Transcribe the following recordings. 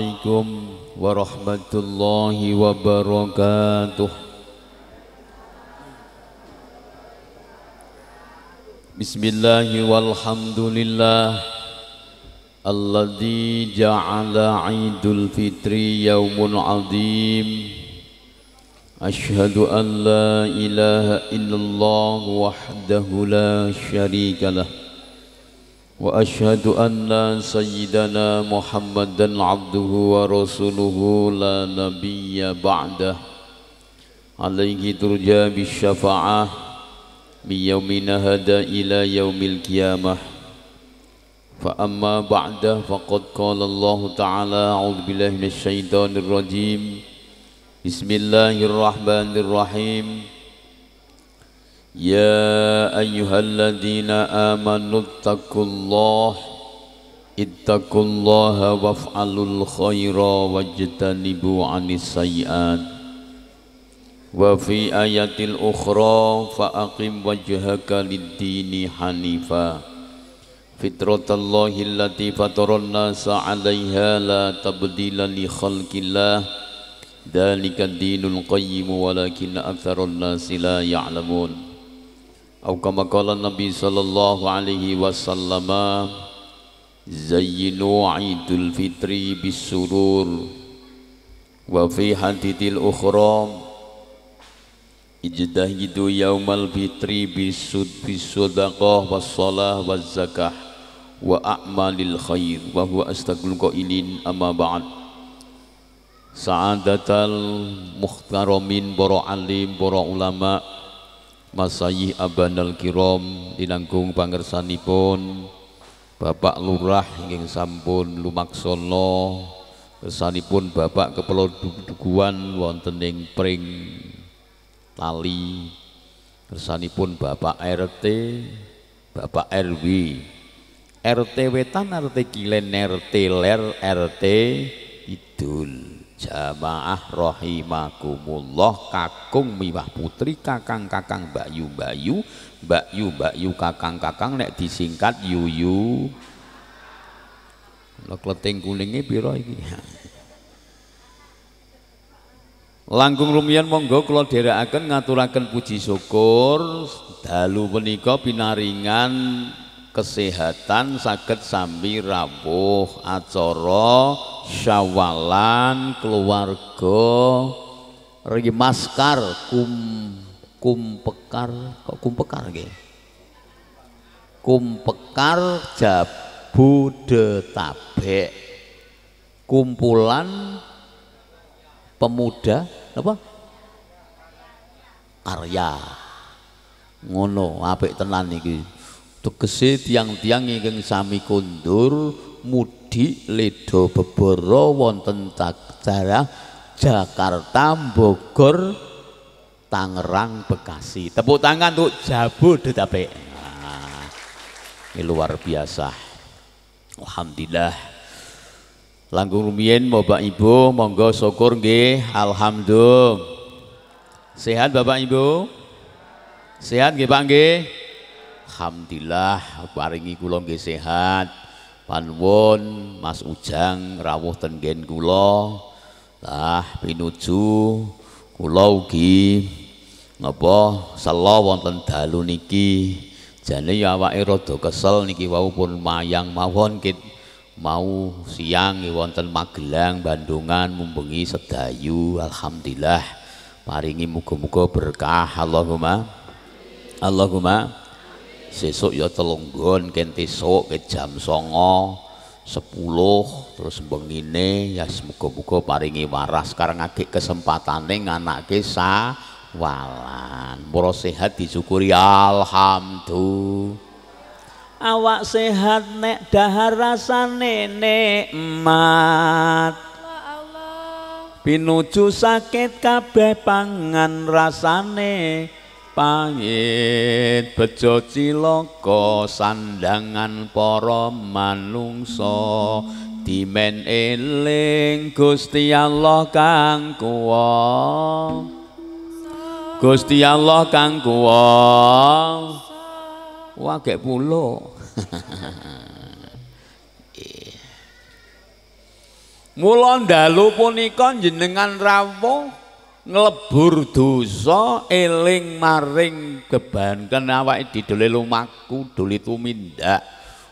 Assalamualaikum warahmatullahi wabarakatuh Bismillahirrahmanirrahim. walhamdulillah Alladhi ja'ala idul fitri yawmun azim Ashadu wahdahu la sharika وأشهد أن سيدنا محمدا عبده ورسوله لا نبي بعده. عليه ترجى بالشفاعة من يومنا هذا إلى يوم القيامة. فأما بعد فقد قال الله تعالى أعوذ بالله من الشيطان الرجيم. بسم الله الرحمن الرحيم. يا أيها الذين آمنوا اتقوا الله اتقوا الله وافعلوا الخير واجتنبوا عن السيئات وفي آية الأخرى فأقم وجهك للدين حنيفا فطرة الله التي فطر الناس عليها لا تبديل لخلق الله ذلك الدين القيم ولكن أكثر الناس لا يعلمون أو كما قال النبي صلى الله عليه وسلم زينوا عيد الفطر بالسرور وفي حديث الأخرى اجتهدوا يوم الفطر بالصدقة والصلاة والزكاة وأعمال الخير وهو أصدق القائلين أما بعد Sa'adatal muhtaramin para alim, para ulama, masayih abanal kiram dinanggung pangersanipun Bapak Lurah ingkang sampun lumaksana kersanipun Bapak Kepala Dukuan wonten ing Pring Tali kersanipun Bapak RT Bapak RW RT Wetan RT Kilen RT Ler RT Idul jamaah rahimakumullah kakung miwah putri kakang-kakang bayu-bayu bayu-bayu kakang-kakang nek disingkat yuyu. Kleting kuningnya piro iki? Langkung rumian monggo kula dherekaken ngaturaken puji syukur. Dalu menika pinaringan kesehatan saged sambil rawuh acara syawalan keluarga rimaskar kum kumpekar kok kumpekar nggih? Kumpekar jabodetabek. Kumpulan pemuda apa karya. Ngono apik tenan iki tegese tiang-tiang ingkang sami kundur mudi ledo beboro wonten daerah Jakarta Bogor Tangerang Bekasi. Tepuk tangan untuk Jabodetabek nah, ini luar biasa. Alhamdulillah. Langgung rumien Bapak Ibu monggo syukur nggih. Alhamdulillah. Sehat Bapak Ibu? Sehat nggih Pak nggih Alhamdulillah paringi kula nggih sehat. Panuwun Mas Ujang rawuh ten nggen kula. Lah pinuju kula ugi napa sela wonten dalu niki. Jane ya awake rada kesel niki wau pun mayang mawon kit. Mau siang wonten Magelang Bandungan mumbengi sedayu. Alhamdulillah paringi muga-muga berkah. Allahumma Allahumma sesuk ya telung nggon ken tesuk ke jam 09.00 10 terus bengine ya semoga-moga paringi waras. Sekarang agek kesempatane nganake sawalan. Moro sehat disyukuri. Alhamdulillah. Awak sehat nek dahar rasane nikmat. Pinuju sakit kabeh pangan rasane pangit bejo cilaka sandangan para manungsa. Dimen eling Gusti Allah kang kuwa. Gusti Allah kang kuwa. Wah gek pulo. Mula dalu punika jenengan rawuh nglebur dosa eling maring kebanten awake didole lumaku dole tumindak.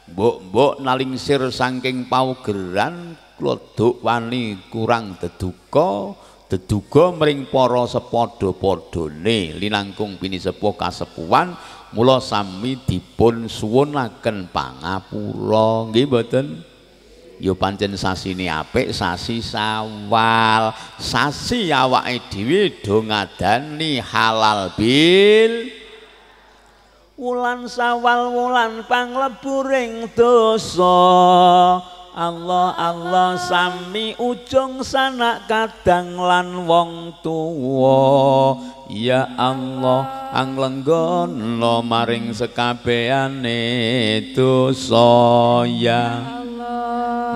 Mbok-mbok nalingsir saking paugeran klodok wani kurang deduka deduga mring para sepadha-padhane. Linangkung bini sepuh kasepuhan mula sami dipun suwunaken pangapura. Nggih mboten ya pancen sasine apik sasi sawal. Sasi awake dhewe do ngadani halal bil. Wulan sawal wulan pangleburing dosa. Allah Allah sami ujung sanak kadang lan wong tuwa. Ya Allah anglenggono maring sekabehane dosa ya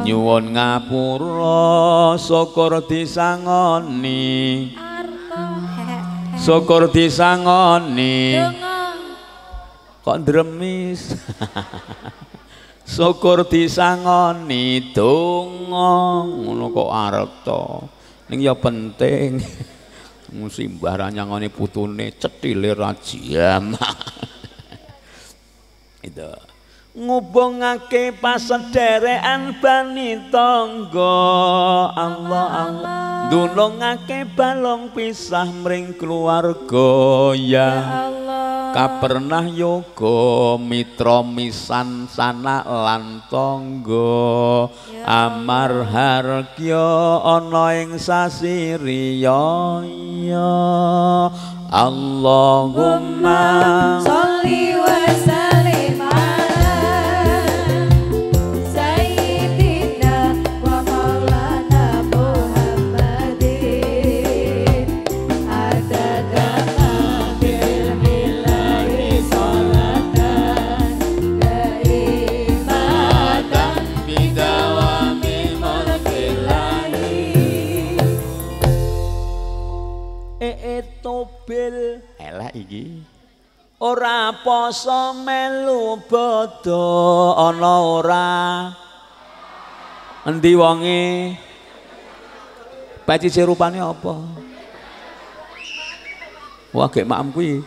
nyuwun ngapura syukur disangoni. Syukur disangoni. Kok dremis syukur disangoni donga. Ngono kok arep to. Ning ya penting. Musimbah nyangoni putune cethile rajiam itu ngubungake pasederekan bani tangga. Allah Allah. Dunungake balong pisah mring keluarga ya kapernah yoga mitra misan sanak lan tangga. Amar hargya ana ing sasiriya ya. Allahumma poso melu bodho ana ora? Endi wonge? Paci rupane apa? Wah gek makem kuwi.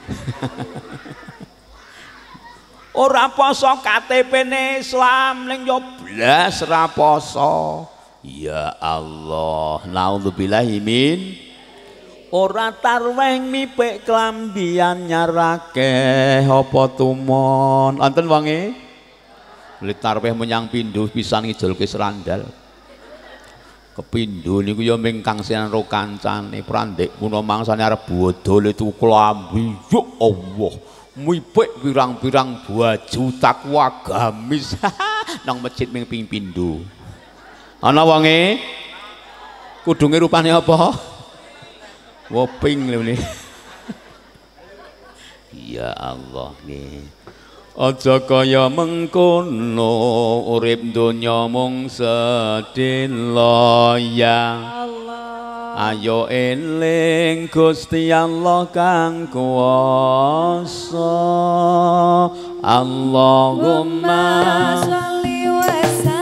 Ora poso KTP-ne Islam ning yo blas ra poso. Ya Allah naudzubillahi min ora tarweng mipik klambian nyarake. Apa tumon? Wonten wonge Lit tarweh menyang pindho pisan ngijolke serandal. Kepindho niku ya mingkang sinan ro kancane. Prandek puna mangsane arep bodol itu klambi. Yo Allah mipik pirang-pirang baju takwa gamis. Nang masjid ming ping pindho. Ana wonge kudunge apa Woping lho. Ya Allah nih. Aja kaya mengkono urip donya mung sedhela ya. Ayo eling Gusti Allah kang kuwasa. Allahumma Sholli wa sallim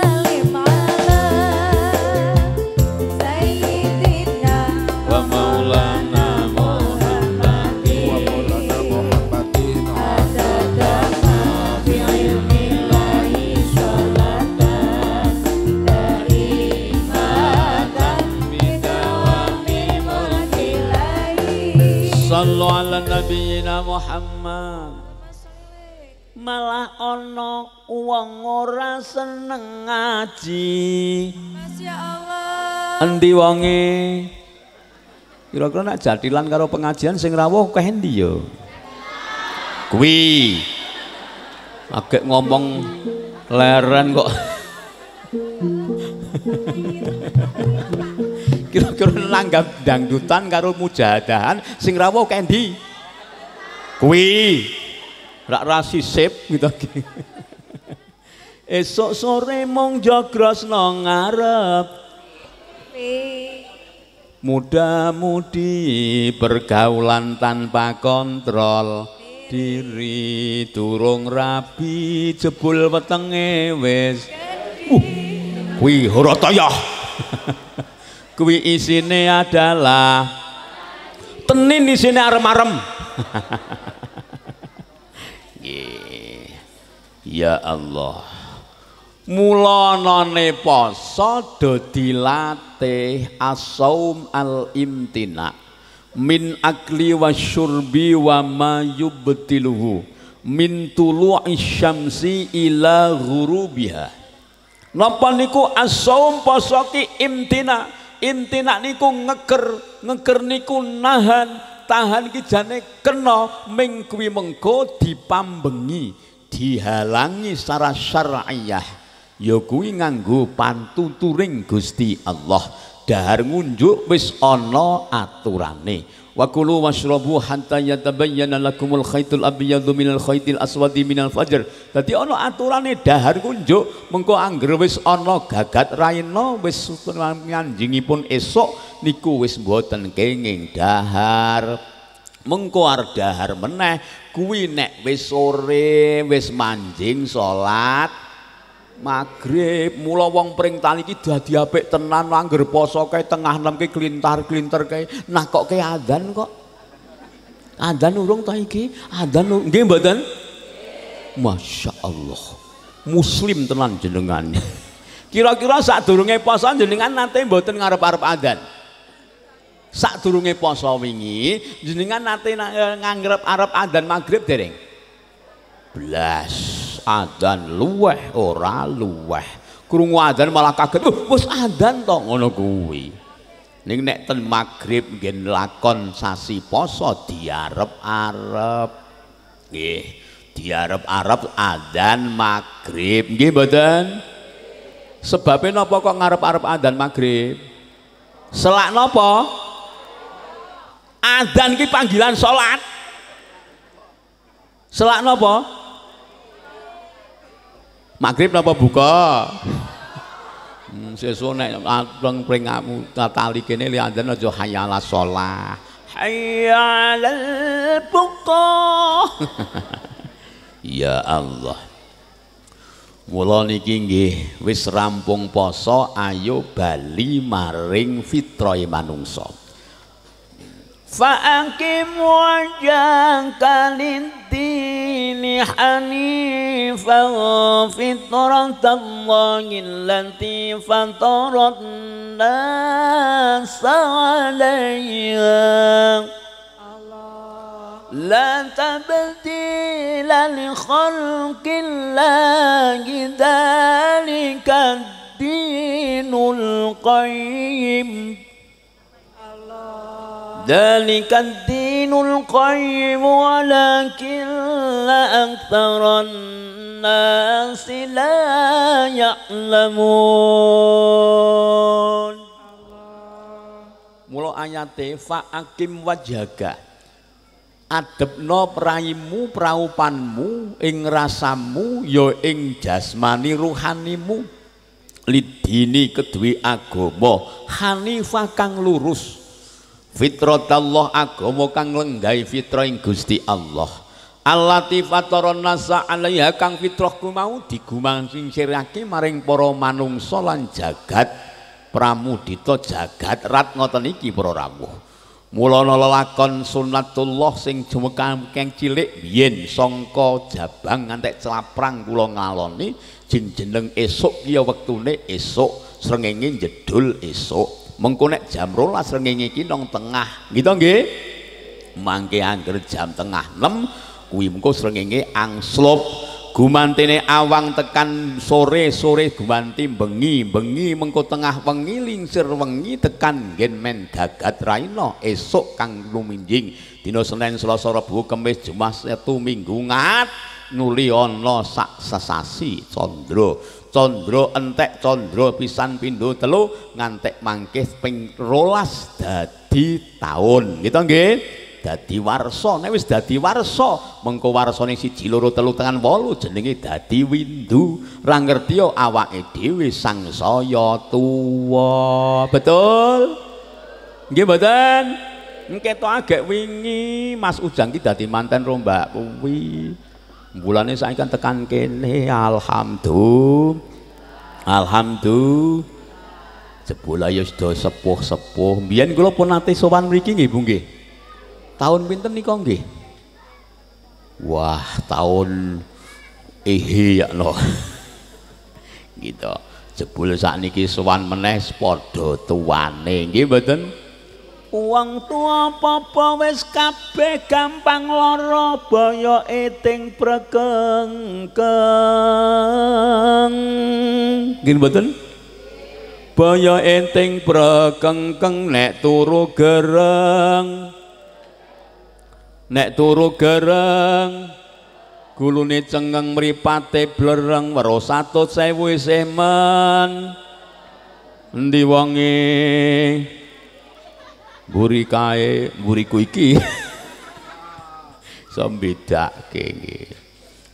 Muhammad. Malah ana wong ora seneng ngaji. Masya Allah. Endi wonge? Kira-kira nak jadilan karo pengajian sing rawuh keh endi ya Kuwi Agak ngomong leren kok. Kira-kira nanggap dangdutan karo mujahadahan sing rawuh keh endi Kuwi rak rasi sip gitu. Esok sore mong jogros no ngarep. Muda-mudi pergaulan tanpa kontrol. Diri durung rabi jebul wetenge wis. Uh kuwi Horataya kuwi isine adalah tenin isine arem-arem. ya Allah. Mulanane poso do dilatih asaum al imtina. Min akli wa syurbi wa ma yubtiluhu. Min tulu'i syamsi ila ghurubiha. Napa niku asaum poso ki imtina? Imtina niku ngeker ngeker niku nahan tahan ki jane kena ming kuwi mengko dipambengi dihalangi secara syar'iyah. Ya kuwi nganggo pantuturing Gusti Allah. Dahar ngunjuk wis ana aturane wa kulu washrabu hatta yatabayyana lakumul khaitul abyadu minal khaitil aswadi minal fajr. Dadi ana aturane dahar ngunjuk mengko angger wis ana gagat raina wis nyanjingipun esuk niku wis mboten kenging dahar. Mengko arep dahar meneh kuwi nek wis sore wis manjing salat Maghrib mula wong pring tali iki dadi apik tenan angger poso kae tengah enam ki klintar-klinter kae nakokke adzan kok. Adzan urung ta iki? Adzan nggih mboten? Masya Allah. Muslim tenan jenengan. Kira-kira sadurunge poso jenengan nate mboten ngarep-arep adzan. Sadurunge poso wingi jenengan nate na- eh, ngangrep arep adzan maghrib dereng? Blas. Adzan luweh ora luweh. Krungu adzan malah kaget. Uh, wis adzan to ngono kuwi. Ning nek ten maghrib ngen lakon sasi poso diarep-arep. Nggih, diarep-arep adzan maghrib. Nggih mboten? Sebabnya napa kok ngarep-arep adzan maghrib? Selak napa? Adzan ki panggilan salat. Selak napa? Maghrib napa buka? Hmm, sesuk nek abang pringamu tali kene li adzan aja hayala shalah. Hayyalal buka. ya Allah. Mula niki nggih wis rampung poso ayo bali maring fitrahe manungsa. فأقم وجهك للدين حنيفا فطرة الله التي فطر الناس عليها. لا تبديل لخلق الله ذلك الدين القيم. ذلك الدين القيم ولكن أكثر الناس لا يعلمون Mula ayate fa'akim wajaga adepno praimu praupanmu ing rasamu ya ing jasmani ruhanimu lidini kedue agama hanifah kang lurus Fitratallah agama kang lenggahi fitrah ing Gusti Allah. Allati fataron nasa alaiha kang fitrahku mau digumangsirake maring para manungsa lan jagat. Pramudita jagat rat ngoten iki para rawuh. Mulana lelakon sunnatullah sing jumekang cilik biyen sangka jabang ngantek celaprang kula ngaloni jeneng esuk ya wektune esuk srengenge jedul esuk mengko nek jam 12 srengenge iki nang tengah. Gitu nggih? Mangke angger jam tengah 6 kuwi mengko srengenge angslup. Gumantine awang tekan sore sore gumanti bengi bengi mengko tengah wengi lingsir wengi tekan nggen men dagat raina esuk kang luminjing. Dina Senin Selasa Rabu Kamis Jumat Sabtu Minggu ngat nuli ana sak sesasi candra candra entek candra pisan pindho telu ngantek mangkih ping 12 dadi taun. Gitu nggih? Dadi warsa. Nek wis dadi warsa mengko warsane siji loro telu tekan wolu jenenge dadi windu. Ra ngerti awake dhewe sangsaya tuwa. Betul? Nggih mboten? Ketok agek wingi Mas Ujang ki dadi manten rombak kuwi bulane saiki kan tekan kene alhamdulillah alhamdulillah Jebul ayo sudah sepuh-sepuh. Mbiyen kula pun nate sowan mriki nggih Bu. Tahun pinten nika nggih? Wah, tahun ehe ya no. gitu. Jebul sakniki sowan meneh padha tuwane nggih mboten? Wong tua apa wis kabeh gampang lara baya eting prekengkeng. Nggih mboten? Baya enting prekengkeng nek turu gereng. Nek turu gereng gulune cengeng mripate blereng weruh 100.000 isih men. Endi wonge? Mburi kae, mburiku iki. Iso mbedake nggih.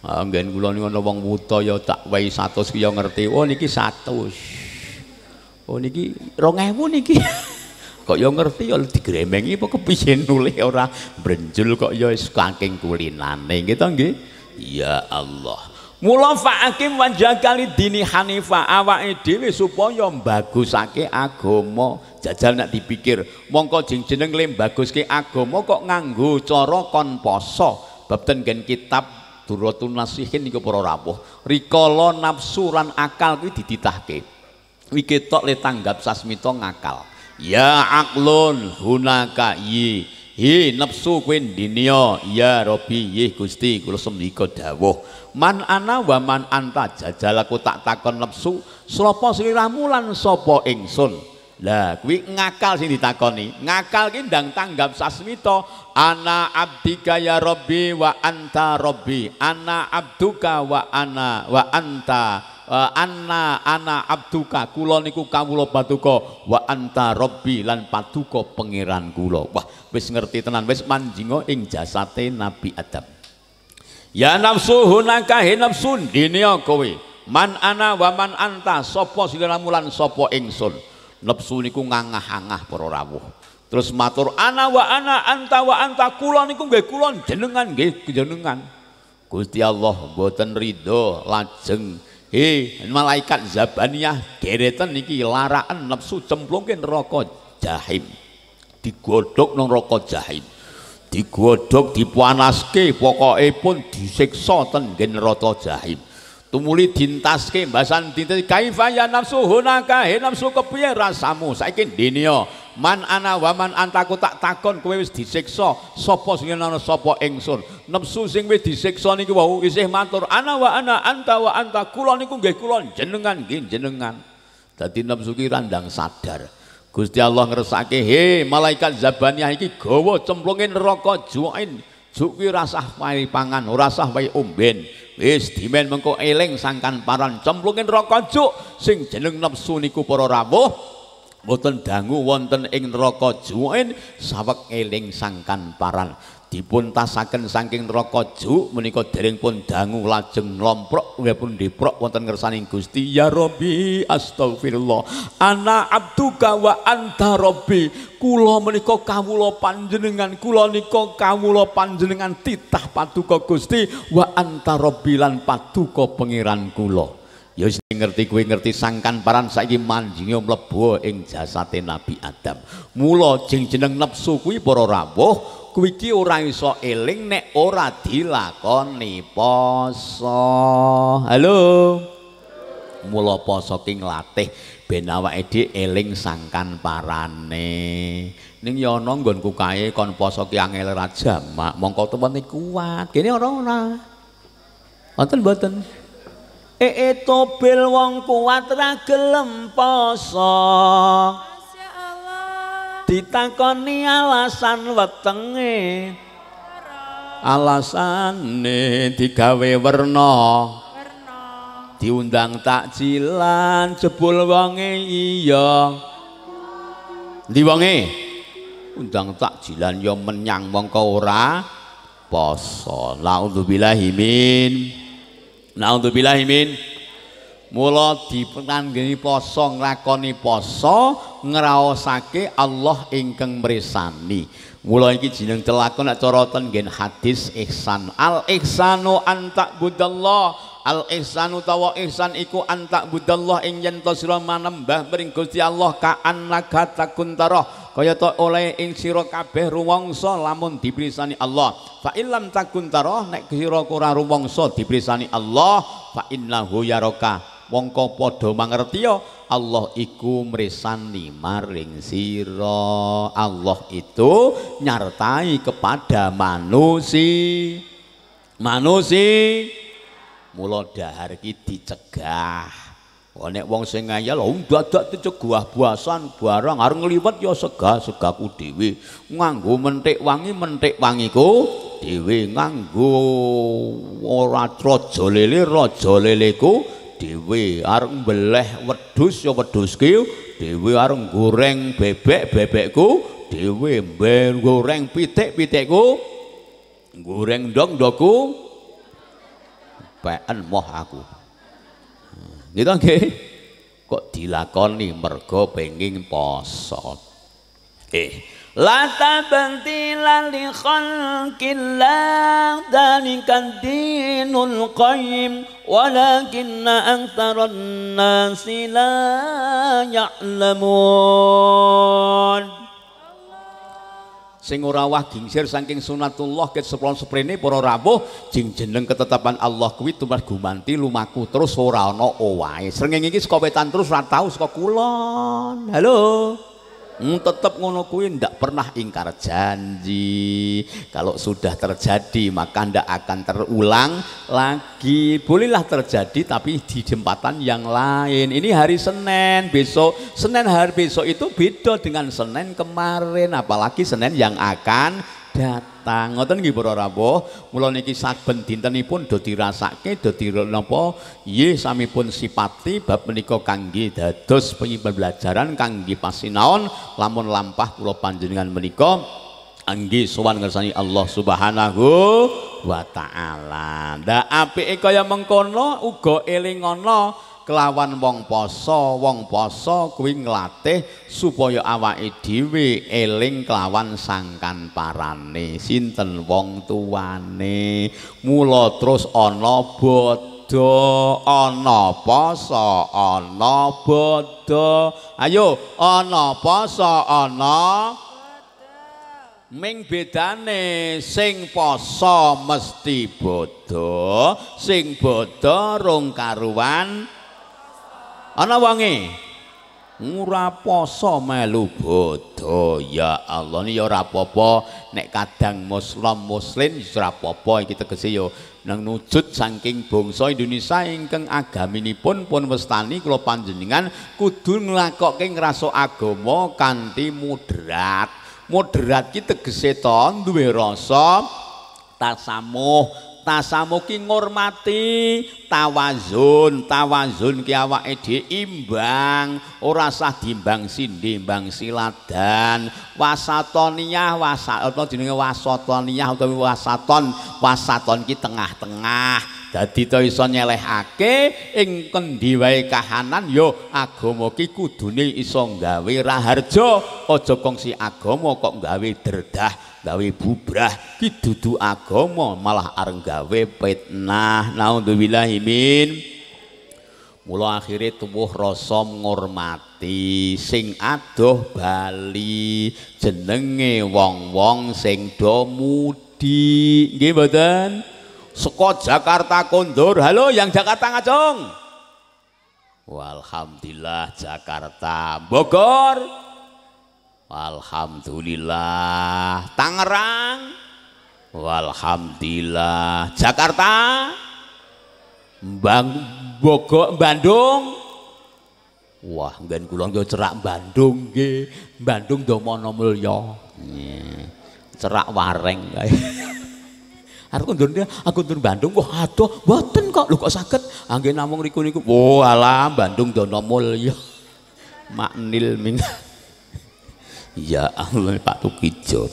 Ah nggen kula niku ana wong wuta ya tak wae 100 ki ya ngerti. Oh niki 100. Oh niki 2000 niki. kok ya ngerti ya digremengi apa kepiye nulih ora brenjul kok ya wis saking kulinane gitu nggih. Ya Allah. Mula fa'akim wanjakali dini hanifa awake dhewe supaya mbagusake agama. Jajal nek dipikir, mongko jeng jeneng le mbaguske agama kok nganggo cara kon poso. Bab ten gen kitab Duratun Nasihin niku para rawuh. Rikala nafsu akal kuwi diditahke. Kuwi ketok le tanggap sasmita ngakal. Ya aklun hunaka yi. Hi nafsu kowe dinya ya Rabbi yih Gusti kula sembika dawuh. Man ana wa man anta jajal aku tak takon nafsu sapa sliramu lan sapa ingsun. Lah kuwi ngakal sing ditakoni. Ngakal ki ndang tanggap sasmita ana abdika ya Rabbi wa anta Rabbi. Ana abduka wa ana wa anta anna ana abduka kula niku kawula patuko wa anta rabbi lan patuko pangeran kula. Wah wis ngerti tenan wis manjinga ing jasate Nabi Adam. Ya nafsu hunaka he nafsu dinia kowe man ana wa man anta sapa sliramu lan sapa ingsun? Nafsu niku ngangah-angah para rawuh. Terus matur ana wa ana anta wa anta kula niku nggih kula jenengan nggih jenengan. Gusti Allah mboten ridho lajeng He, malaikat Zabaniyah deretan niki laraan nafsu cemplungke neraka jahim. Digodhog nang neraka jahim. Digodhog dipanaske pokoke pun disiksa ten nggen neraka jahim. Tumuli dintaske mbasan dintas kaifa ya nafsu hunaka he nafsu kepiye rasamu saiki dinia man ana wa man antaku tak takon kowe wis disiksa. Sapa sing ana sapa ingsun? Nafsu sing wis disiksa niki wau isih matur. Ana wa ana anta wa anta kula niku nggih kula jenengan nggih jenengan. Dadi nafsu ki randang sadar. Gusti Allah ngersake he malaikat zabaniyah iki gawa cemplunge neraka juain. Juk ki rasah wae pangan ora sah wae omben. Wis dimen mengko eling sangkan paran cemplunge neraka juk. Sing jeneng nafsu niku para rawuh boten dangu wonten ing neraka juin sawek eling sangkan paran. Dipun tasaken saking neraka juk menika dereng pun dangu lajeng lomprok nggih pun diprok wonten ngersaning Gusti. Ya Rabbi astagfirullah ana abduka wa anta Rabbi. Kula menika kawula panjenengan kula nika kawula panjenengan titah paduka Gusti. Wa anta Rabbi lan paduka pangeran kula Ya ngerti kowe ngerti sangkan paran saiki manjinge mlebu ing jasate Nabi Adam. Mula jeng jeneng nafsu kuwi para rawuh kuwi iki ora iso eling nek ora dilakoni poso. Halo. Mula poso ki nglatih ben awake dhewe eling sangkan parane. Ning ya ana nggonku kae kon poso ki angel ra jamak, mongko tepene kuat. Kene ora ora. Wonten mboten? Ee tobel wong kuat ra gelem poso. Ditakoni alasan wetenge. Alasane digawe werna. Werna. Diundang takjilan jebul wonge iya. Ndi wonge? Undang takjilan ya menyang mongko ora poso. Nauzubillahi min Nauzubillahi min Mula dipanggeni poso nglakoni poso ngraosake Allah ingkang mresani. Mula iki jeneng celakon nek cara nggen hadis ihsan. Al ihsanu an ta'budallah Al ihsan utawa ihsan iku antak budallah ing yen to sira manembah mring Gusti Allah ka annaka takuntara kaya to oleh ing sira kabeh rumangsa lamun dipirsani Allah. Fa illam takuntara nek sira ora rumangsa dipirsani Allah fa innahu yaraka. Mongko padha mangertiya Allah iku mresani maring sira. Allah itu nyartai kepada manusia manusia mula dahar iki dicegah Oh, nek wong sing ngayal oh dadak dicegah buasan barang arep ngliwet ya sega-segaku dhewe. Nganggo mentik wangi mentik wangiku dhewe. Nganggo ora raja lele raja leleku dhewe. Arep mbeleh wedhus ya wedhuske dhewe arep goreng bebek bebekku dhewe. Mben goreng pitik pitikku goreng ndong ndokku peken moh aku gitu nggih kok dilakoni mergo pengin poso? Eh la tabtila li khalqillah dalikan dinul qayyim walakinna aktharan nasi la ya'lamun sing ora wah gingsir saking sunatullah ket seplon seprene para rawuh jing jeneng ketetapan Allah kuwi tumas gumanti lumaku terus ora ana owahe. Srengenge iki saka wetan terus ora tau saka kulon. Halo Hmm, tetap ngono kuwi ndak pernah ingkar janji. Kalau sudah terjadi maka ndak akan terulang lagi. Bolehlah terjadi tapi di jembatan yang lain. Ini hari Senin, besok Senin hari besok itu beda dengan Senin kemarin, apalagi Senin yang akan datang. Ngoten nggih para rawuh, mula niki saben dintenipun do dirasake, do napa nggih samipun sipati bab menika kangge dados pembelajaran kangge pasinaon lamun lampah kula panjenengan menika anggi sowan ngersani Allah Subhanahu wa taala. Ndak apike kaya mengkono uga eling kelawan wong poso wong poso kuwi nglatih supaya awake dhewe eling kelawan sangkan parane. Sinten wong tuane? Mula terus ana bodho ana poso ana bodho. Ayo ana poso ana Ming bedane sing poso mesti bodho, sing bodho rong karuan ana wangi. Ora poso melu bodho. Ya Allah ini ya ora apa-apa. Nek kadang muslim muslim apa-apa. Iki tegese ya nang nujud saking bangsa Indonesia ingkang agaminipun pun westani kula panjenengan kudu nglakokke ngrasa agama kanthi moderat. Moderat ki tegese to duwe rasa tasamuh tasamuki ngurmati. Tawazun tawazun ki awake dhewe imbang. Ora sah dimbang sindi mbang siladan. Wasatoniyah wasa apa jenenge wasatoniyah utawa wasaton? Wasaton ki tengah-tengah. Dadi to iso nyelehake ing kendi wae kahanan ya agama ki kudune iso gawe raharja. Aja kongsi agama kok gawe derdah gawe bubrah ki dudu agama malah areng gawe fitnah. Naudzubillahi min. Mula akhire tuwuh rasa ngurmati sing adoh bali jenenge wong-wong sing do mudi. Nggih mboten? Saka Jakarta kondur. Halo yang Jakarta ngajong Walhamdulillah Jakarta Bogor Alhamdulillah. Tangerang. Alhamdulillah Jakarta. Bang Bogor Bandung. Wah nggen kula nggih cerak Bandung nggih. Bandung Domana Mulya. Cerak wareng kae. Aku ndur aku ndur Bandung. Wah adoh mboten kok. Lho kok saged? Anggen namung riku niku oh alam Bandung Dono Mulya. Maknil ming Ya Allah Pak Tukijo.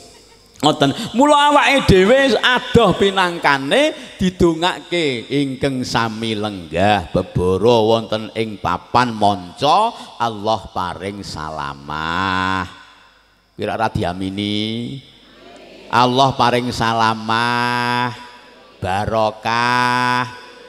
Ngoten, mula awake dhewe adoh pinangkane didongake ingkang sami lenggah beboro wonten ing papan manca Allah paring salamah. Kira-kira diamini. Allah paring salamah, barokah,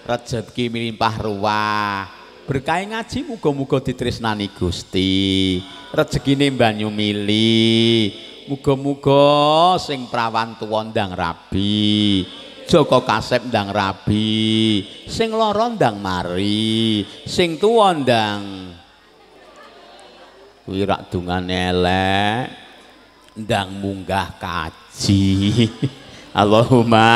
rezeki melimpah ruah. Berkah ngaji muga-muga ditresnani Gusti. Rezekine banyu mili. Muga-muga sing prawan tuwa ndang rabi. Joko kasep ndang rabi. Sing lara ndang mari. Sing tuwa ndang kuwi rak dungane elek. Ndang munggah kaji. Allahumma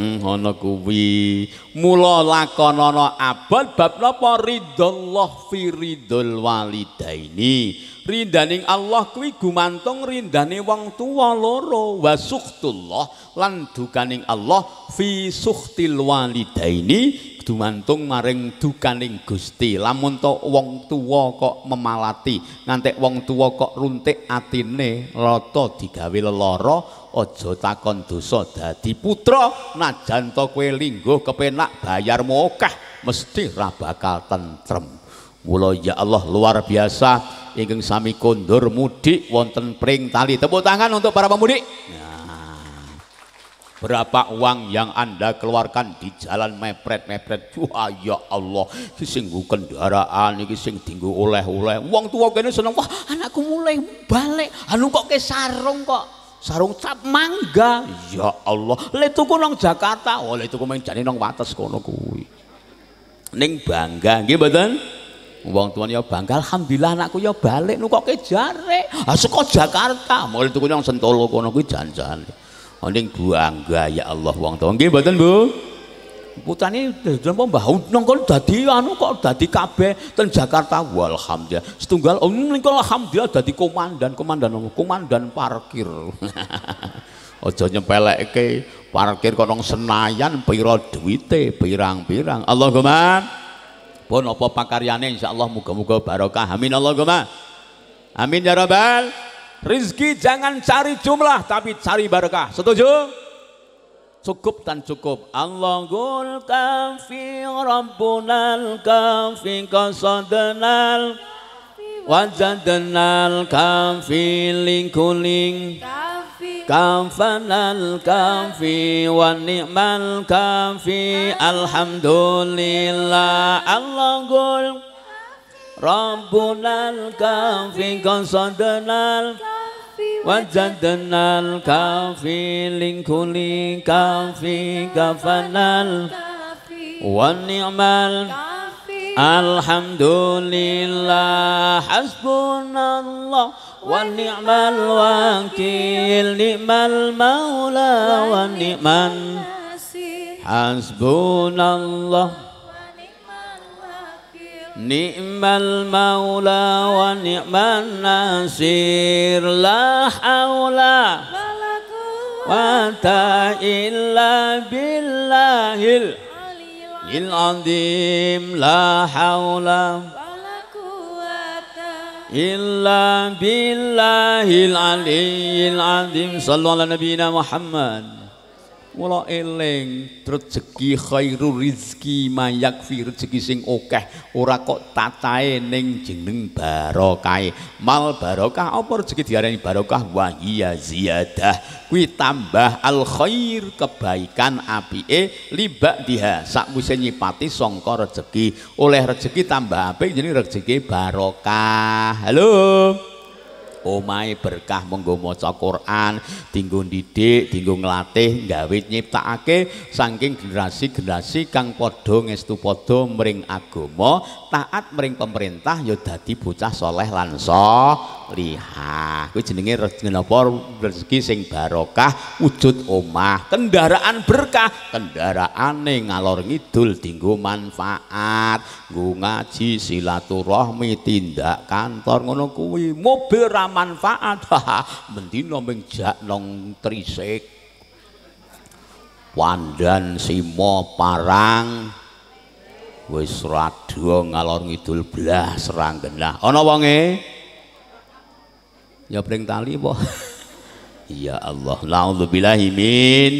Ngono kuwi. Mula lakonana abad bab napa ridallah fi ridul walidaini. Rindaning Allah kuwi gumantung rindane wong tuwa loro wa sukhtullah lan dukaning Allah fi sukhtil walidaini dumantung maring dukaning Gusti. Lamun to wong tuwa kok memalati, ngantek wong tuwa kok runtik atine, rata digawe lelara, aja takon dosa dadi putra najan to kowe lingguh kepenak bayarmu akeh mesti ra bakal tentrem. Mula ya Allah luar biasa ingkang sami kondur mudik wonten pring tali. Tepuk tangan untuk para pemudik. Nah, berapa uang yang anda keluarkan di jalan mepret-mepret? Wah ya Allah iki sing nggo kendaraan iki sing dinggo oleh-oleh. Wong tua kene seneng wah anakku mulai balik. Anu kok ke sarung kok sarung cap mangga. Ya Allah. Le tuku nang Jakarta. Oh le tuku main jane nang wates kono kuwi. Ning bangga nggih mboten? Wong tuane ya bangga alhamdulillah anakku ya balik nu kok kejare ah saka Jakarta. Mulai tuku nang Sentolo kono kuwi jan-jan oh, ning bangga ya Allah wong tua nggih mboten Bu putrane mbah nang kono dadi anu kok dadi kabeh ten Jakarta. Walhamdulillah. Setunggal om niku alhamdulillah dadi komandan komandan komandan parkir. Aja nyepelekke parkir kono Senayan pira duwite pirang-pirang. Allahumma pun apa pakaryane insyaallah muga-muga barokah. Amin Allahumma. Amin ya rabbal. Rizki jangan cari jumlah tapi cari barokah. Setuju cukup dan cukup. Allahul kafi Rabbunal kafi qasadnal wajadnal kafi lingkuling kafanal kafi wa ni'mal kafi alhamdulillah. Allahul Rabbunal kafi qasadnal Kafi وجدنا الكافي لكل كافي كفنا Kafi والنعم Kafi الحمد لله حسبنا الله ونعم الوكيل نعم المولى ونعم Nasir حسبنا الله wa ni'mal Ni'mal maula wa ni'man nasir La hawla wa ta'illa billahil Il azim la hawla Illa billahil aliyyil azim. Sallallahu ala nabiyina Muhammad. Mula eling rezeki khairul rizki mayakfi rezeki sing akeh ora kok tatahe ning jeneng barokah. Mal barokah apa rezeki diarani barokah? Wa ziyadah. Kuwi tambah al khair kebaikan apike libak diha. Sakwise nyipati sangka rezeki oleh rezeki tambah apik jenenge rezeki barokah. Halo omahe berkah monggo maca Quran, dinggo ndidik, dinggo nglatih, gawe nyiptakake saking generasi-generasi kang padha ngestu padha mring agama, taat mring pemerintah ya dadi bocah soleh lan salihah. Kuwi jenenge rezeki napa rezeki sing barokah wujud omah, kendaraan berkah, kendaraane ngalor ngidul dinggo manfaat, nggo ngaji silaturahmi tindak kantor ngono kuwi. Mobil ra manfaat. Mendina ming jak nong trisik. Wandan Simo Parang. Wis rada ngalor ngidul blas ranggenah ana wonge ya pring tali apa ya Allah. Naudzubillahi min.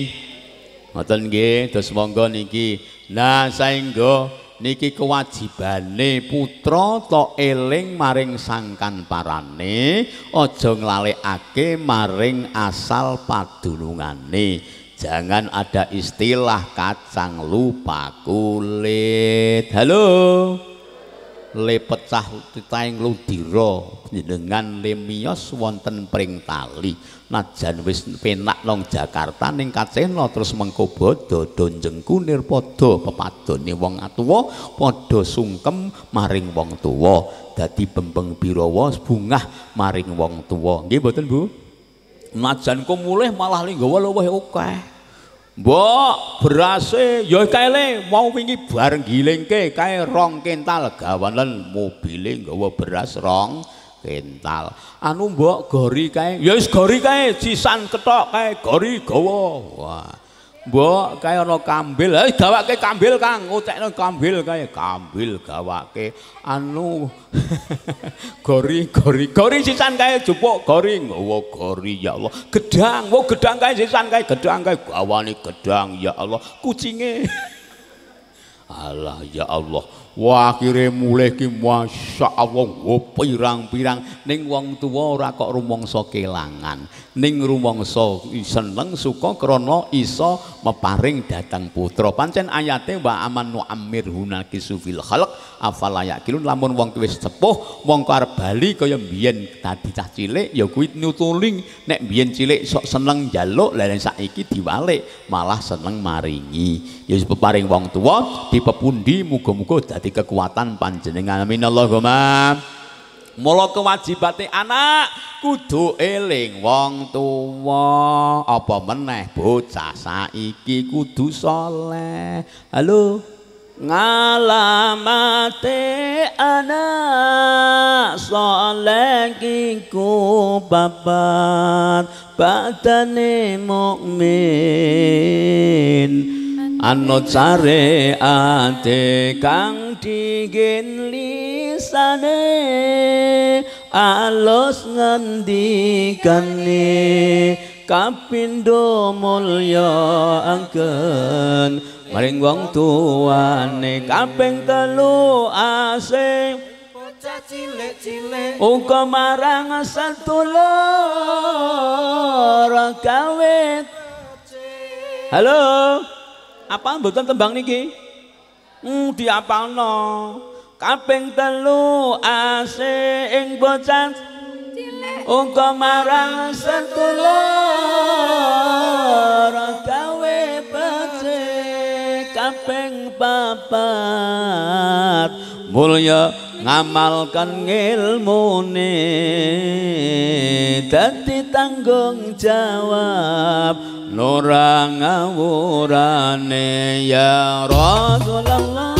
Ngoten nggih. Terus monggo niki. Nah saengga niki kewajibane putra to eling maring sangkan parane aja nglalekake maring asal padunungane. Jangan ada istilah kacang lupa kulit. Halo. Le pecah titaing ludira jenengan le miyos wonten pring tali. Najan wis penak nang Jakarta ning Kacena terus mengko bodho donjengku nirpada pepadone wong atuwa padha sungkem maring wong tuwa. Dadi bembeng birawa bungah maring wong tuwa. Nggih mboten Bu? Najan ku mulih malah linggawa luwih akeh. Mbok berase ya kae mau wingi bareng gilingke kae rong kental gawanen mobile nggawa beras rong kental. Anu mbok gori kae ya wis gori kae sisan ketok kae gori gawa. Wah. Mbok kae ana kambil. Ha gawake kambil Kang, utekno kambil kae. Kambil gawake anu gori gori sisan kae jupuk gori nggawa gori ya Allah. Gedang, wo gedang kae sisan kae gedang kae gawane gedang ya Allah. Kucinge Allah ya Allah. Wah akhire mulih ki masyaallah wo pirang-pirang ning wong tuwa ora kok rumangsa kelangan. Ning rumangsa seneng suka krana isa meparing datang putra. Pancen ayate wa amanu amir hunaki sufil khalq afala yaqilun lamun wong wis sepuh mongko arep bali kaya mbiyen dadi cah cilik ya kuwi nutuling nek mbiyen cilik sok seneng njaluk lha saiki diwalik malah seneng maringi. Ya peparing wong tuwa dipepundi muga-muga dadi kekuatan panjenengan amin Allahumma mula kewajibate anak kudu eling wong tuwa. Apa meneh bocah saiki kudu saleh halo? Ngalamate anak saleh iku babat badane mukmin. Anut sare ate kang digin lisane alus ngendikane kapindo mulya angken maring wong tuane kaping telu asing bocah cilik-cilik uga marang satulur gawe Halo apa mboten tembang niki? Hmm, diapalno. Kaping telu ase ing bocah. Cilik. Uga marang sedulur gawe pece kaping papat. Mulya ngamalkan ngilmune dadi tanggung jawab. Nurang ngawurane ya Rasulullah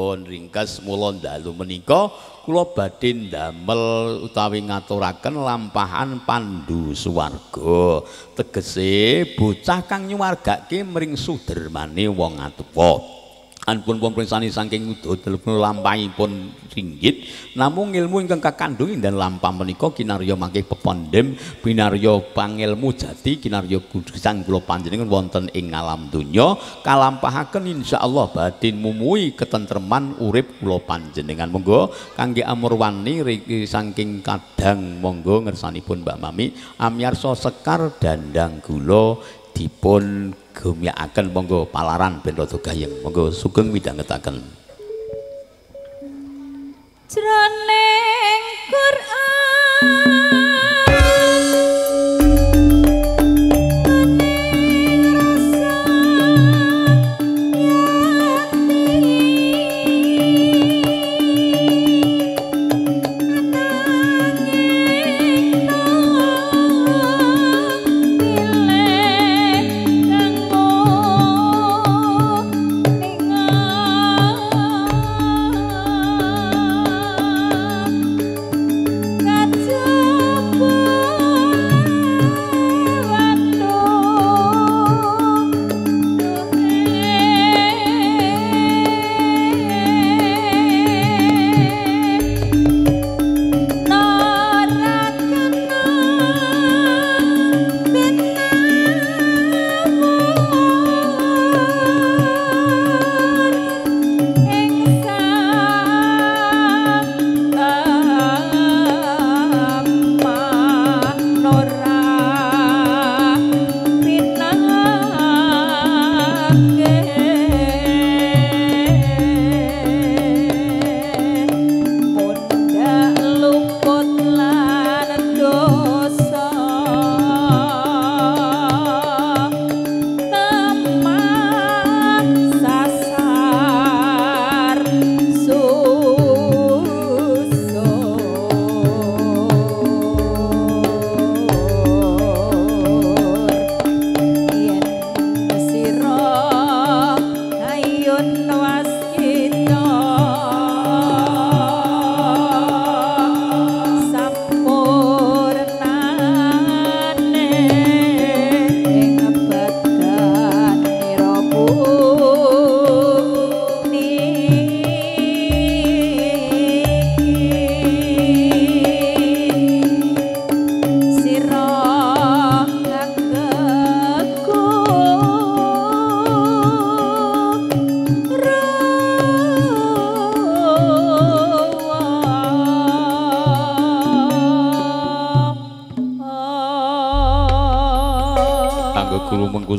Pun ringkas mula dalu menika kula badhe ndamel utawi ngaturaken lampahan pandu swarga tegese bocah kang nyuwargake mring sudermane wong atuwa Anpun pringsani saking lampahipun ringgit. Namung ilmu ingkang kakandung dan lampah menika kinarya mangke pepondhem binarya pangilmu jati kinarya gesang kula panjenengan wonten ing alam donya. Kalampahaken insyaallah badin mumui ketentreman urip kula panjenengan. Monggo kangge amurwani saking kadang monggo ngersanipun Mbak Mami. Amyarsa sekar dandang gula dipun gumyakaken monggo palaran ben rada gayeng. Monggo sugeng midhangetaken. Jroning Quran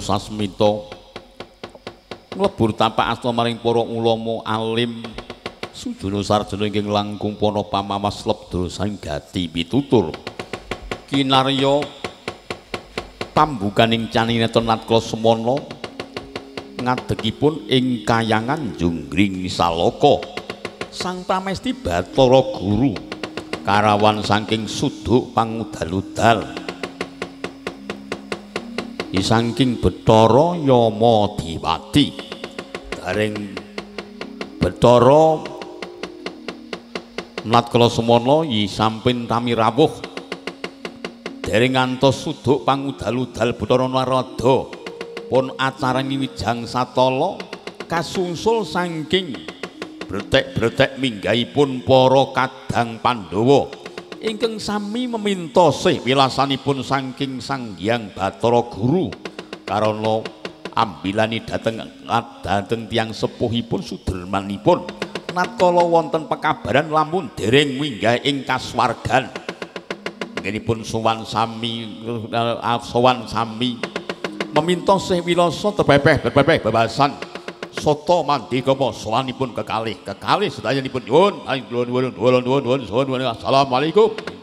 sasmita. Nglebur tapak asta maring para ulama alim sujuna sarjana ingkang langkung pana pamamas lebda sang gati pitutur. Kinarya pambukaning canineta natkala semana ngadegipun ing kayangan Junggring Saloka sang pamesti Bathara Guru karawan saking suduk pangudal-udal isangking Bathara Yama Diwati. Daring Bathara natkala semana yi sampin tami rawuh. Dereng ngantos suduk pangudal-udal Bathara Narada pun acara wijang satala kasungsul saking bretek-bretek minggahipun para kadang Pandhawa ingkang sami meminta sih wilasanipun saking Sang Hyang Bathara Guru karana ambilani dhateng dhateng tiyang sepuhipun sudermanipun. Natkala wonten pekabaran lamun dereng minggah ing kaswargan. Ngenipun sowan sami uh, sowan sami meminta sih wilasa terpepeh terpepeh bebasan soto mandikama sowanipun kekalih. Kekalih sedayanipun nyuwun. Aing nuwun nuwun nuwun nuwun nuwun assalamualaikum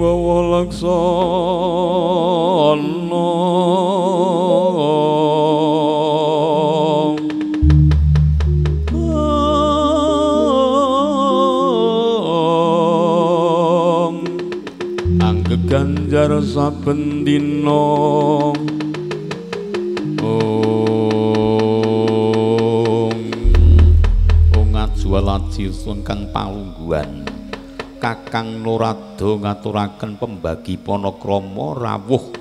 will Nurado ngaturaken pembagi panakrama rawuh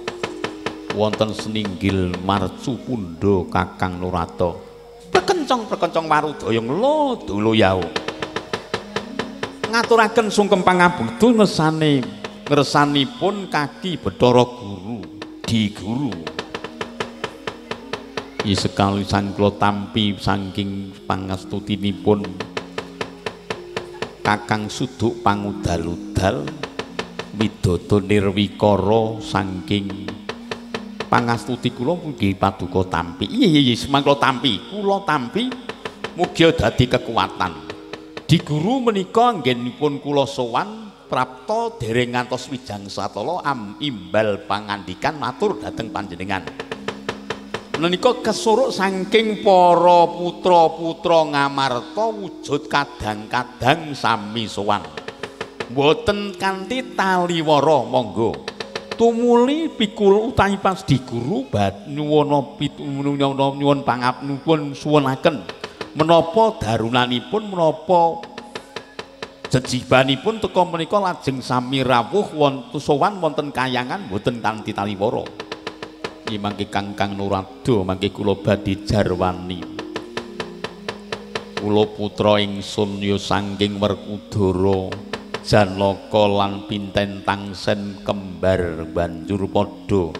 wonten seninggil marcu pundha Kakang Nurata. Perkencong-perkencong warudaya nglo dulu yau. Ngaturaken sungkem pangabekti ngesane ngresanipun kaki Bathara Guru, di Guru. I sekali kula tampi saking pangastutinipun Kakang Suduk pangudal-udal Widodo Nirwikara saking pangastuti kula mugi paduka tampi. Iya iya iya semang kula tampi. Kula tampi mugi dadi kekuatan. Di guru menika anggenipun kula sowan prapta dereng ngantos wijang satala am imbal pangandikan matur dhateng panjenengan. Menika kesuruk saking para putra-putra Ngamarta wujud kadang-kadang sami sowan. Mboten kanthi taliwara monggo. Tumuli pikul utawi pas di guru bad nyuwuna pitunyana nyuwun pangapun suwunaken menapa darunanipun menapa jejibanipun teka menika lajeng sami rawuh wonten sowan wonten kayangan mboten kanthi taliwara. Iki mangke Kangkang Nurado mangke kula badhe jarwani. Kula putra ingsun ya saking Werkudara Janaka lan Pinten Tangsen kembar banjur padha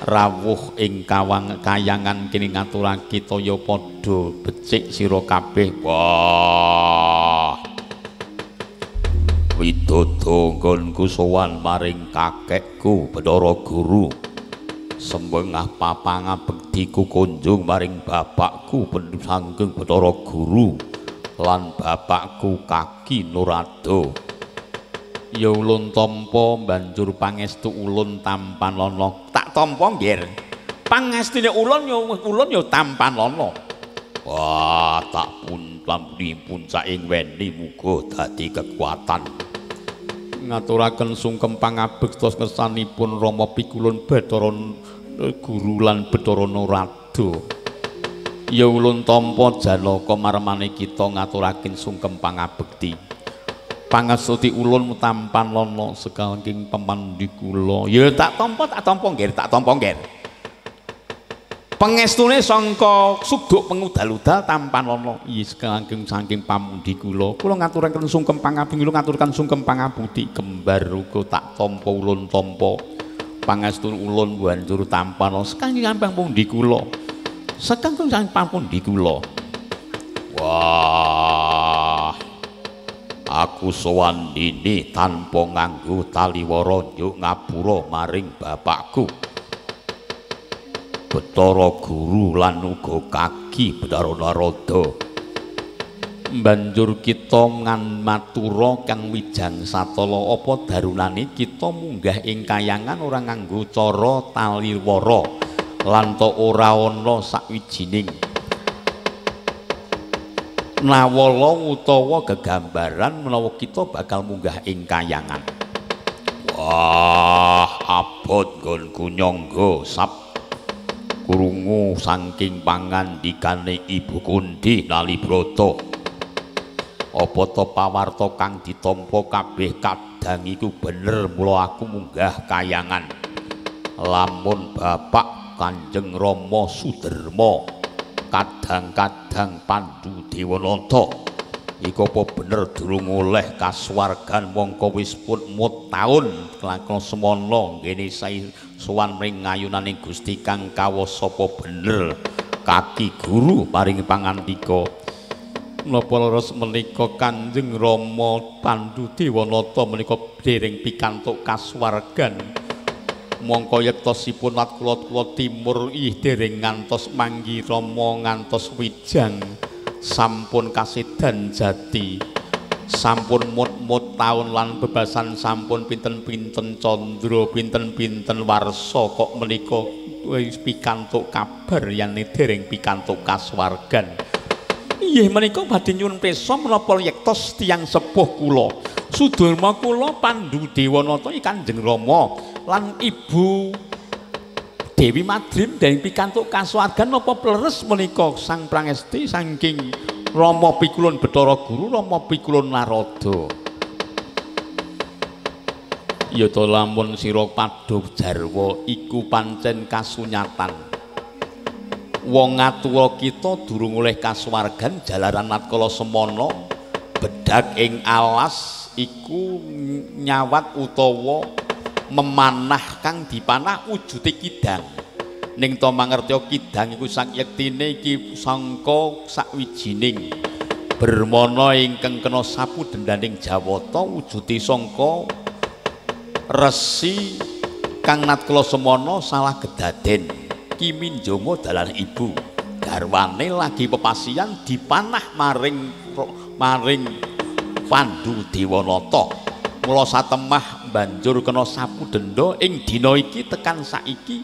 rawuh ing kawang kayangan kene ngaturake toya padha becik sira kabeh. Wah. Widodo nggonku sowan maring kakekku Bathara Guru. sembengah papanga bektiku kunjung maring bapakku pensanggeng Bathara Guru lan bapakku Kaki Nurado ya ulun tampa banjur pangestu ulun tampan lono tak tampa nggih pangestune ulun ya ulun ya tampan lono wah tak pun lampi puncak ing weni muga dadi kekuatan ngaturaken sungkem pangabektos ngersanipun Rama Pikulun Bathara Guru lan Bathara Narada. Ya ulun tampa Janaka marmane kita ngaturaken sungkem pangabekti. Pangestuti ulun tampan lono saking pemandi kula. Ya tak tampa tak tampa nggih, tak tampa nggih. Pengestune sangka suguk pengudal-udal tampan lono iya saking saking pamundi kula. Kula ngaturaken sungkem pangabekti, kula ngaturaken sungkem pangabekti kembar uga tak tampa ulun tampa. Pangestu ulun banjur tampan lono saking pamundi kula. Saking saking pamundi kula. Wah. Aku sowan dini tanpa nganggo taliwara nyuk ngapura maring bapakku. Betara guru lan uga kaki Betara Narada. Banjur kita ngan matura kang wijang satala apa darunane kita munggah ing kayangan ora nganggo cara taliwara lan ta ora ana sakwijining nawala utawa gegambaran menawa kita bakal munggah ing kayangan. Wah, abot nggonku nyangga sap krungu saking pangandikane Ibu Kundi Nalibrata. Apa to pawarta kang ditampa kabeh kadang iku bener mula aku munggah kayangan. Lamun Bapak Kanjeng Rama Suderma kadang-kadang Pandu Dewanata. Iku apa bener durung oleh kasuwargan mongko wis pun mut taun. Kelakon semono ngene sae sowan mring ngayunaning Gusti Kang kawasa apa bener? Kaki guru paring pangandika. Napa leres menika Kanjeng Rama Pandu Dewanata menika dereng pikantuk kasuwargan mongko yektosipun lat kula timur ih dereng ngantos manggi rama ngantos wijang. Sampun kasedan jati. Sampun mut-mut taun lan bebasan sampun pinten-pinten candra pinten-pinten warsa kok menika wis pikantuk kabar yen dereng pikantuk kaswargan. Iya menika badhe nyuwun pesa menapa yektos tiyang sepuh kula. Sudarma kula Pandu Dewanata Kanjeng Rama lan Ibu Dewi Madrim dan pikantuk kasuwargan napa pleres menika Sang Prangesti saking Rama Pikulun Bathara Guru Rama Pikulun Narada Ya to lamun sira padha jarwa iku pancen kasunyatan. Wong ngatuwa kita durung oleh kasuwargan jalaran natkala semana bedak ing alas iku nyawat utawa memanah kang dipanah wujude kidang. Ning to mangertya kidang iku sakyektine iki sangka sakwijining bermana ingkang kena sapu dendaning Jawata wujude sangka resi kang natkala semana salah gedaden. Kiminjama dalan ibu. Garwane lagi pepasian dipanah maring maring Pandu Dewanata. Mula satemah banjur kena sapu denda ing dina iki tekan saiki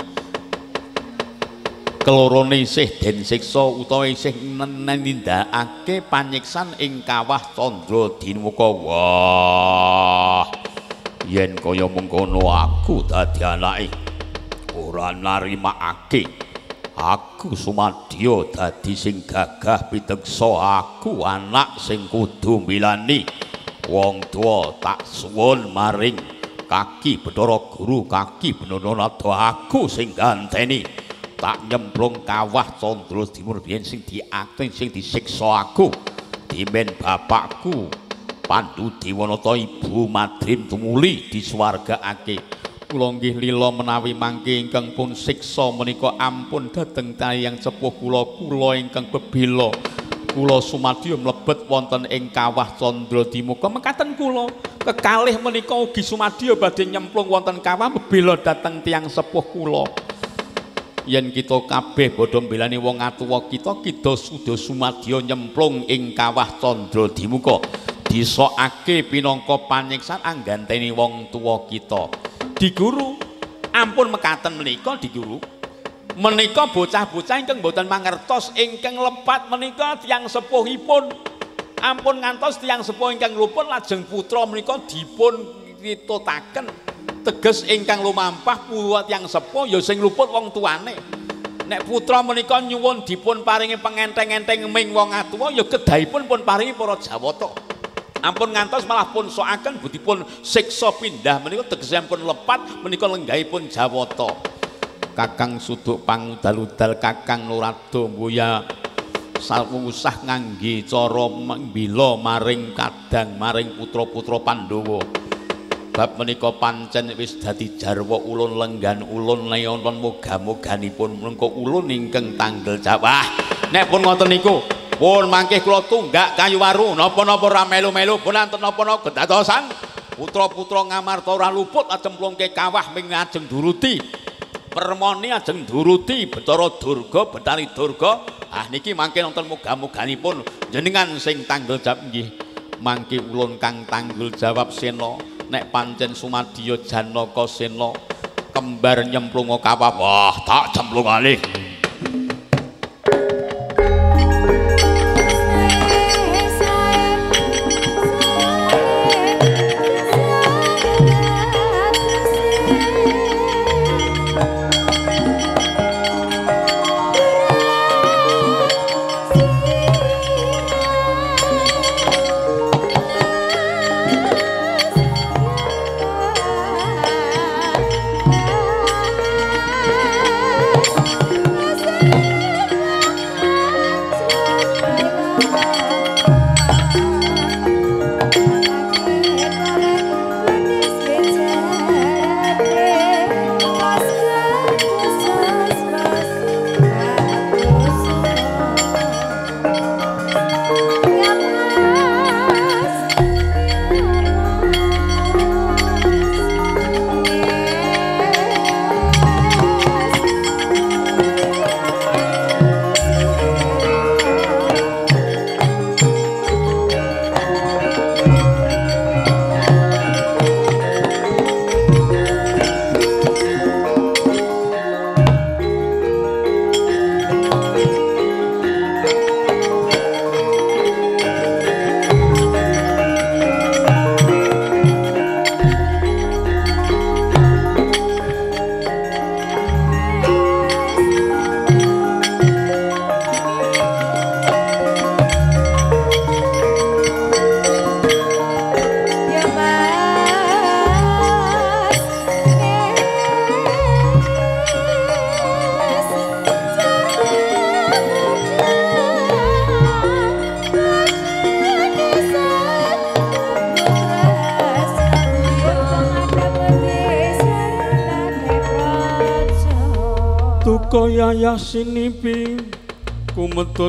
kelorone isih den siksa utawa isih nindakake panyiksan ing kawah Candra Dinuka wah yen kaya mengkono aku dadi anake ora narimakake. Aku sumadya dadi sing gagah piteksa aku anak sing kudu milani. Wong tuwa tak suwun maring kaki Bathara Guru kaki Benana aku sing ganteni. Tak nyemplung kawah Candra Timur biyen sing diakting sing disiksa aku. Dimen bapakku Pandu Dewanata Ibu Madrim tumuli disuwargakake. Kula nggih lila menawi mangke ingkang pun siksa menika ampun dhateng tayang sepuh kula kula ingkang bebela kula sumadya mlebet wonten ing kawah Candra Dimuka mekaten kula kekalih menika ugi sumadya badhe nyemplung wonten kawah bebela dhateng tiyang sepuh kula. Yen kita kabeh padha mbelani wong atuwa kita kita suda sumadya nyemplung ing kawah candra dimuka disokake pinangka panyiksan angganteni wong tuwa kita. Di guru ampun mekaten menika di guru menika bocah-bocah ingkang boten mangertos ingkang lepat menika tiyang sepuhipun. Ampun ngantos tiyang sepuh ingkang luput lajeng putra menika dipun ritutaken teges ingkang lumampah buat yang sepuh ya sing luput wong tuane. Nek putra menika nyuwun dipun paringi pengenteng-enteng ming wong atuwa ya kedahipun pun paringi para jawata ampun ngantos malah pun soaken budipun siksa pindah menika tegesipun lepat menika lenggahipun jawata kakang suduk pangudal-udal kakang nurado mbuya usah ngangge cara mbila maring kadang maring putra-putra Pandhawa. Bab menika pancen wis dadi jarwa ulun lenggan ulun leonton moga-moganipun mengko ulun ingkang tanggel Jawa nek pun ngoten niku pun mangke kula tunggak kayu waru. Napa-napa ora melu-melu pun anten napa-napa kedadosan. Putra-putra ngamarta ora luput acemplungke kawah ming ajeng duruti permoni ajeng duruti Betara Durga Betari Durga. Ah niki mangke nonton moga-moganipun jenengan sing tanggel jawab nggih. Mangke ulun kang tanggel jawab sena nek pancen Sumadya Janaka Sena kembar nyemplung kawah. Wah tak cemplung alih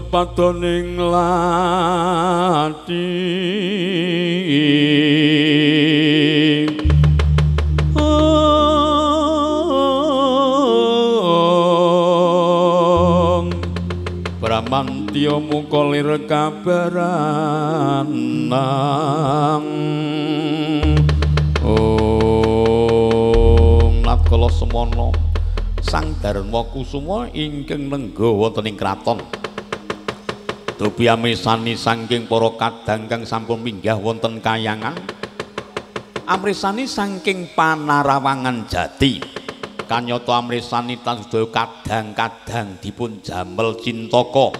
kumetut padoning lati Ong Bramantya muka lir kabaran nang Ong Natkala semana Sang Dharma Kusuma ingkang nengga wonten ing kraton Dubi amisani saking para kadang kang sampun minggah wonten kayangan. Amrisani saking panarawangan jati. Kanyata amrisani tan kadang-kadang dipun jamel cintaka.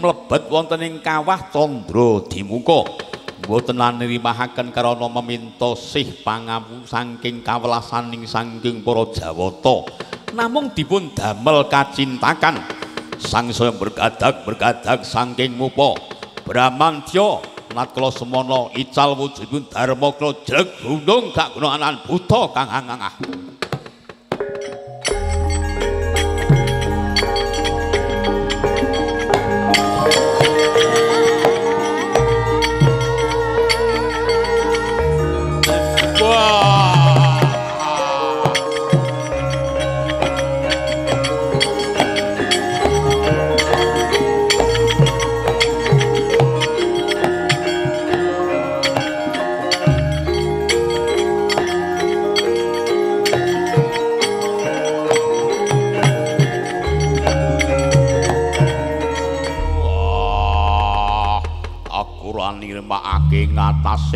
Mlebet wonten ing kawah candra dimuka. Mboten lan nrimahaken karana meminta sih pangawu saking kawelasaning saking para jawata. Namung dipun damel kacintakan sangsaya bergadag bergadag saking mupa. Bramantya natkala semana ical wujudipun dharma kala jleg gunung gak gunanan buta kang angangah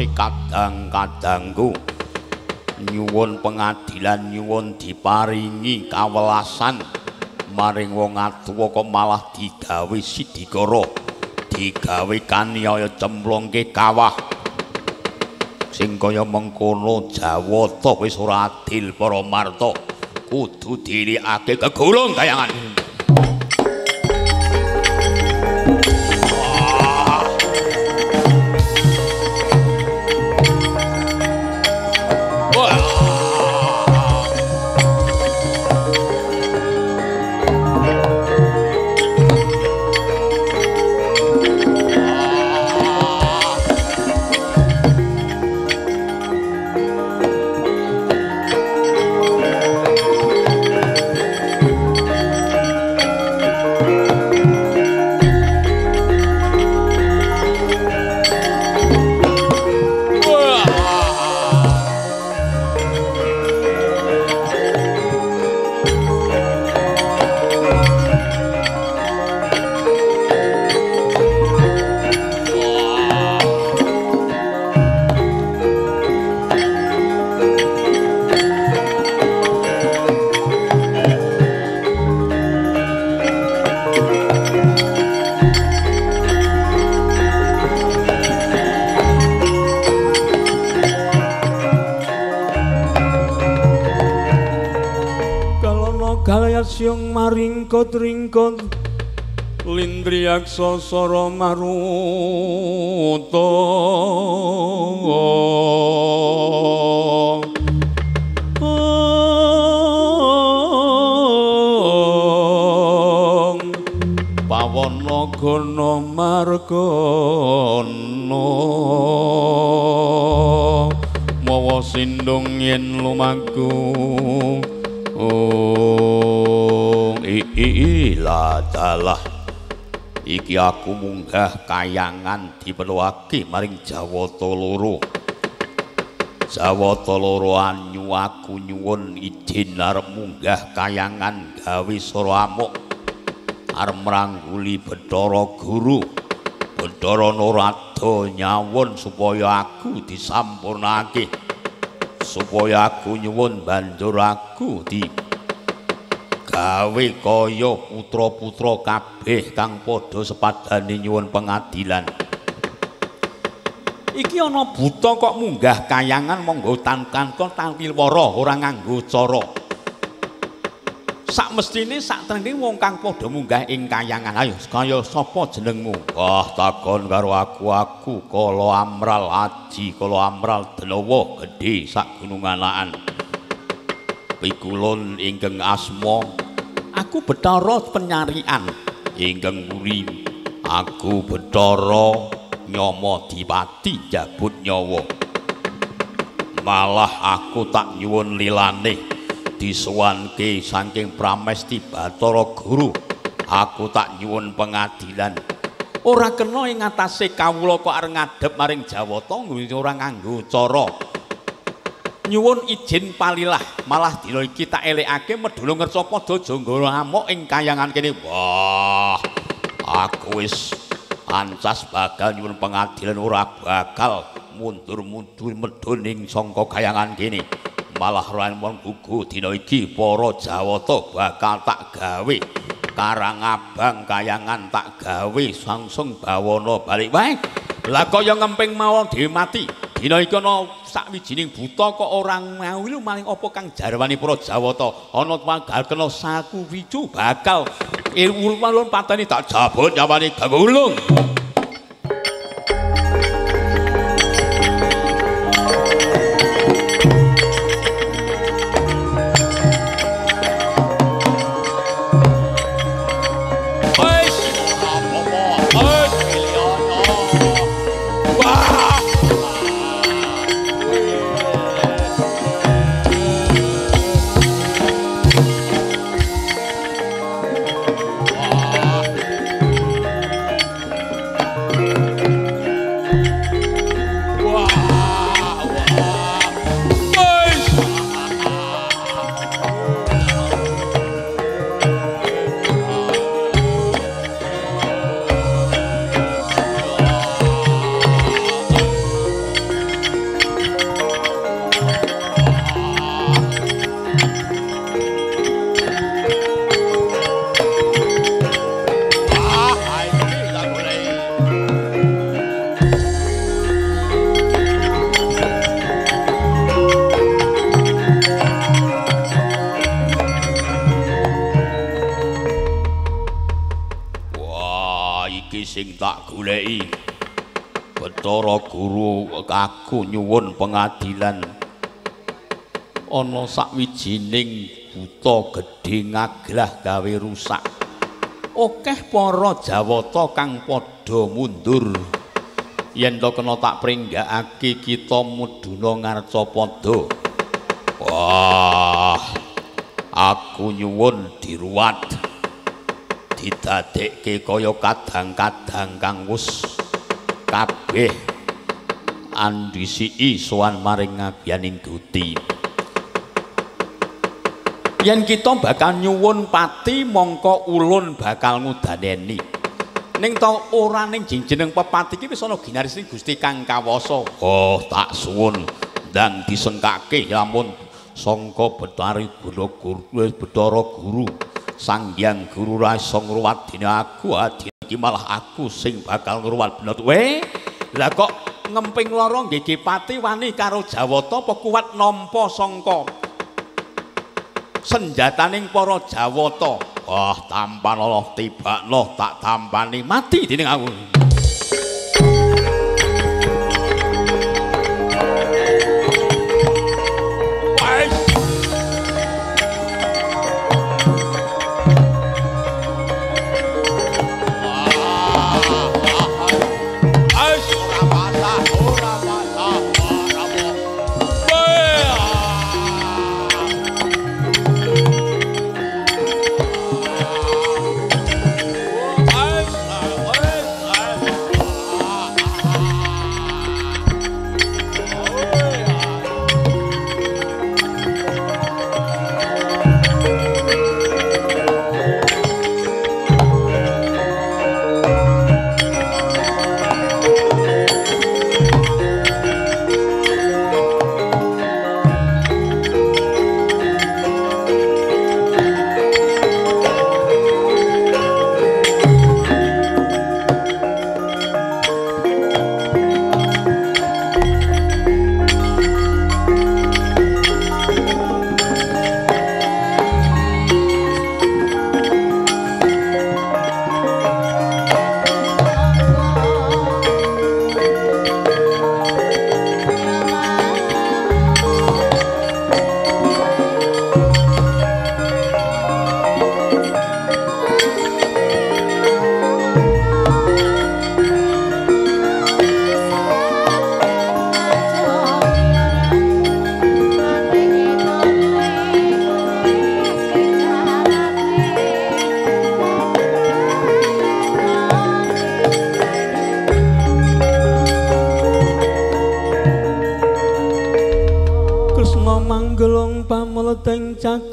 ngatasé kadang-kadangku. Nyuwun pengadilan nyuwun diparingi kawelasan maring wong atuwa kok malah digawe sidikara. Digawe kaniaya cemplungke kawah. Sing kaya mengkono Jawata wis ora adil para marta. Kudu dirikake kegulung kayangan. Ringkot Lindriyak sosoro maruto Pawana gana margana. Mawa sindung yen lumaku aku munggah kayangan diperluake maring Jawata loro. Jawata loro anyu aku nyuwun izin arep munggah kayangan gawe sora amuk. Arep mrangguli Bathara Guru. Bathara Narada nyawun supaya aku disampurnake. supaya aku nyuwun banjur aku di gawe kaya putra-putra kabeh kang padha sepadane nyuwun pengadilan. Iki ana buta kok munggah kayangan monggo tankan kok tampil wara ora nganggo cara. sak mestine sak trene wong kang padha munggah ing kayangan ayo kaya sapa jenengmu wah takon karo aku aku kala amral aji kala amral denawa gedhe sak gunung anaan pikulun ingkang asma aku betara penyarian. Ingkang wuri aku betara nyomo dipati jabut nyawa. Malah aku tak nyuwun lilane disuwanke saking pramesti Bathara Guru. Aku tak nyuwun pengadilan. Ora kena ing ngatasé kawula kok arep ngadhep maring Jawata ora nganggo cara nyuwun izin palilah. Malah dina iki tak elekake medhula ngersa padha jangga amuk ing kayangan kene. Wah aku wis ancas bakal nyuwun pengadilan ora bakal mundur-mundur medhun ing sangka kayangan kene. Malah rawan gugu dina iki para Jawata bakal tak gawe Karang Abang kayangan tak gawe langsung bawana balik. Wae lah kaya ngemping mawon dhewe mati. Dina iki ana sakwijining buta kok ora mau lho maling apa kang jarwani para Jawata? Ana tanggal kena saku wicu bakal. Ilmu ulun pateni tak jabut nyawani gagulung sakwijining buta gedhe ngaglah gawe rusak. Akeh para jawata kang padha mundur. Yen to kena tak pringgakake kita muduna ngarca padha. Wah aku nyuwun diruwat. Didadekke kaya kadang-kadang kang wis kabeh. Andisi sowan maring ngabyaning Gusti. Yen kita bakal nyuwun pati mongko ulun bakal ngudaneni. Ning to ora ning jeneng pepati iki wis ana ginarising Gusti kang kawasa. Oh, tak suwun. Ndang disengkake lamun sangka betari guru guru betara guru. Sang hyang guru rasa ngruwat dene aku adi malah aku sing bakal ngruwat bener. We lah kok ngemping loro nggih pati wani karo Jawata apa kuat nampa sangka senjataning para Jawata. Wah tampan Allah tibakno tak tampani. Mati dening aku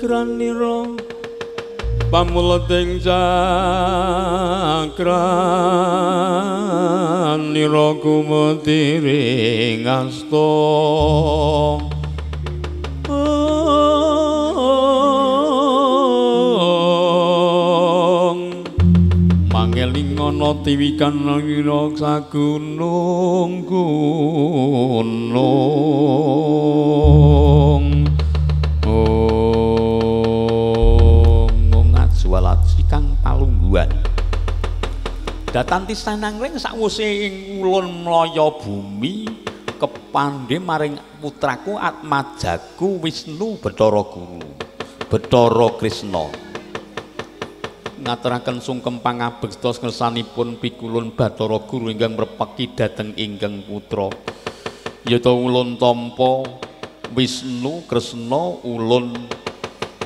cakranira pamuleting cakranira kumutiring mangeling ana tiwikan ngira sagunung gunung Tisanangring sakwuse ing ulun mlaya bumi kepandhe maring putraku Atmajaku Wisnu Bathara Guru Bathara Krishna ngaturaken sungkem pangabekta ngersanipun pikulun Bathara Guru ingkang mrepeki dhateng ingkang putra. Yata ulun tampa Wisnu Kresna ulun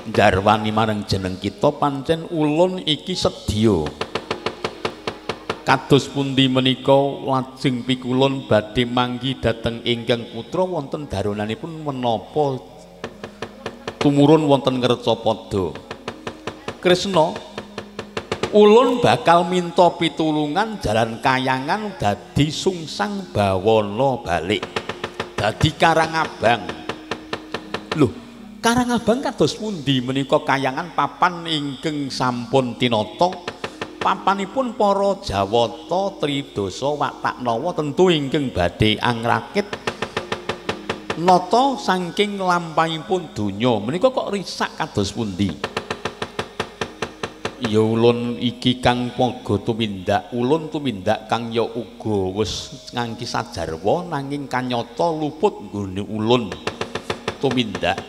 njarwani marang jeneng kita pancen ulun iki sedya kados pundi menika lajeng pikulun badhe manggi dhateng ingkang putra wonten daronanipun menapa tumurun wonten Ngrecapada Kresna ulun bakal minta pitulungan jalan kayangan dadi sungsang bawana balik. Dadi Karangabang lho Karangabang kados pundi menika kayangan papan ingkang sampun tinata papanipun para Jawata Tridasa Wataknawa tentu ingkang badhe angrakit nata saking lampahipun donya. Menika kok risak kados pundi? Ya ulun iki kang padha tumindak ulun tumindak kang ya uga wis ngangki sajarwa nanging kanyata luput nggone ulun tumindak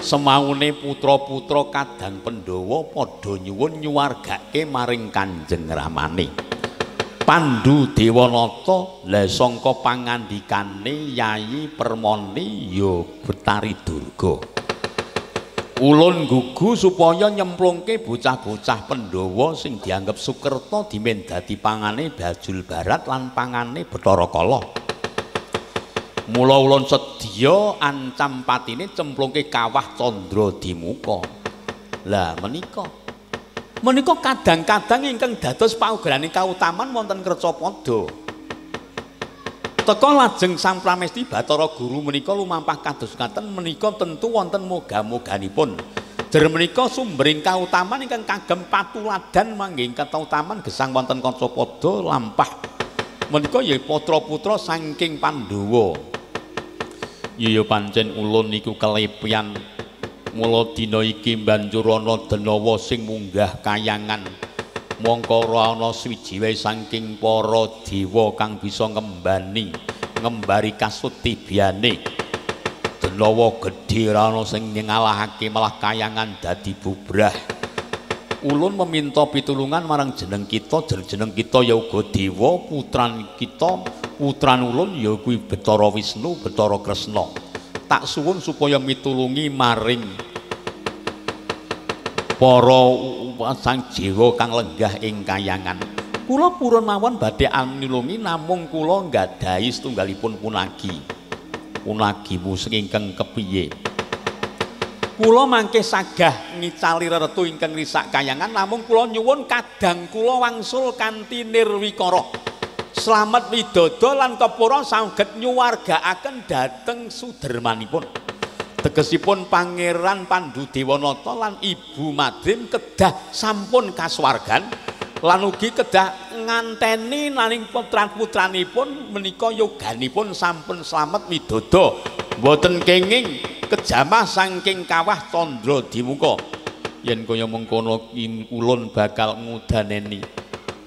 semaune putra-putra kadang Pandhawa padha nyuwun nyuwargake maring Kanjeng Ramane. Pandu Dewanata la sangka pangandikane Yayi Permoni ya Betari Durga. Ulun gugu supaya nyemplungke bocah-bocah Pandhawa sing dianggep sukerta dimen dadi pangane Bajul Barat lan pangane Bathara Kala. Mula ulun sedya ancam patine cemplungke kawah Candra Dimuka. Lah menika. Menika kadang-kadang ingkang dados paugeran kautaman wonten Kercapada. Teka lajeng Sang Pramesti Bathara Guru menika lumampah kados ngaten menika tentu wonten moga-moganipun. Jer menika sumbering kautaman ingkang kagem patuladan manggih kautaman gesang wonten Kercapada lampah. Menika ya putra-putra saking Pandhawa. Iya pancen ulun niku kelepian mula dina iki banjur ana denawa sing munggah kayangan. Mongko ora ana swiji wae saking para dewa kang bisa ngembani ngembari kasutibiyane denawa gedhe ora ana sing ngalahake malah kayangan dadi bubrah. Ulun meminta pitulungan marang jeneng kita jeneng kita ya uga dewa putran kita putran ulun ya kuwi Betara Wisnu, Betara Kresna. Tak suwun supaya mitulungi maring para sang jiwa kang lenggah ing kayangan. Kula purun mawon badhe anulungi namung kula nggadahi setunggalipun punagi. Punagimu sing ingkang kepiye? Kula mangke sagah ngicali reretu ingkang risak kayangan namung kula nyuwun kadang kula wangsul kanthi nirwikara. Slamet widodo lan kepura saged nyuwargaaken dhateng sudermanipun. Tegesipun Pangeran Pandu Dewanata lan Ibu Madrim kedah sampun kasuwargan lan ugi kedah nganteni naning putran-putranipun menika yoganipun sampun slamet widodo. Mboten kenging kejamah saking kawah Candra Dimuka. Yen kaya mengkono ulun bakal ngudaneni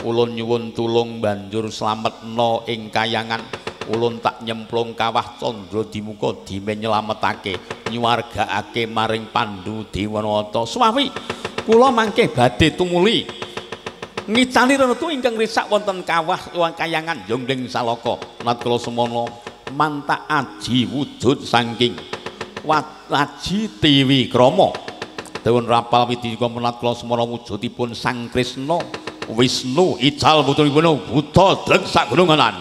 ulun nyuwun tulung banjur slametna ing kayangan. Ulun tak nyemplung kawah candra dimuka dime nyelametake nyuwargaake maring pandu dewanata. Suwawi kula mangke badhe tumuli. Ngicali renetu ingkang risak wonten kawah luwang kayangan jonggling salaka. Nat kula semono mantak aji wujud saking wataji tiwi krama. Dawun rapal widika menat kula semono wujudipun sang krisna Wisnu ical putripun buta dreng sak gununganan.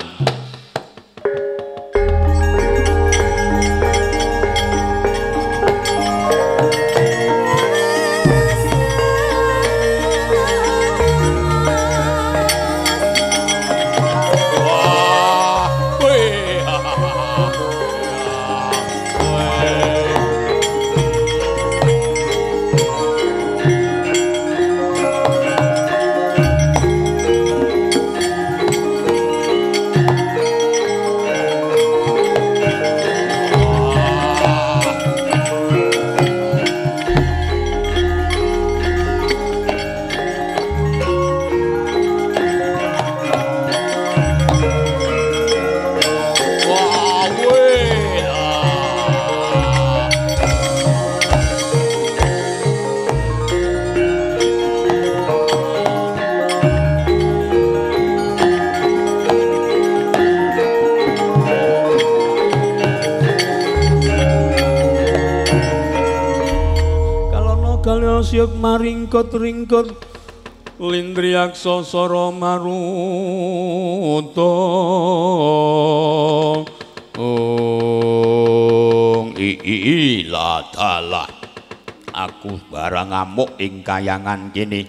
Ringkot lindriak sosoro maruto ong ii ladalah aku barang ngamuk ing kayangan kene.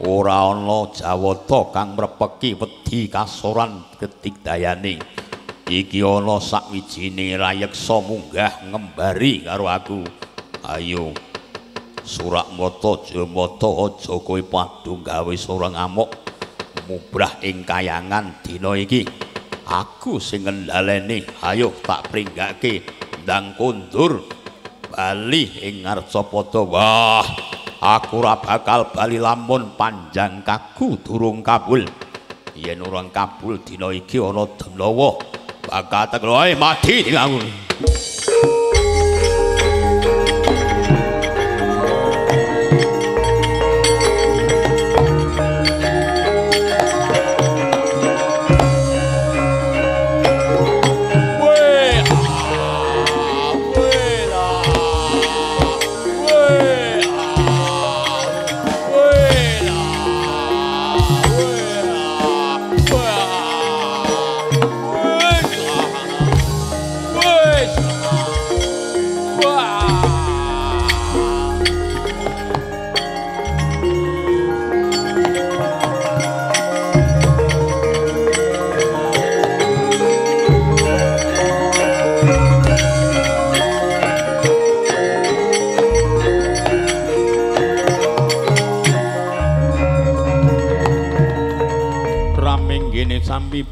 Ora ana jawata kang mrepeki wedi kasoran ketik dayane iki ana sakwijine rayeksa munggah ngembari karo aku. Ayo surak mata jemata aja kowe padha gawe sora ngamuk mubrah ing kayangan dina iki. Aku sing ngendhaleni ayo tak pringgake ndang kundur bali ing ngarsapada. Wah aku ora bakal bali lamun panjang kaku durung kabul. Yen ora kabul dina iki ana denawa bakal tegel wae mati aku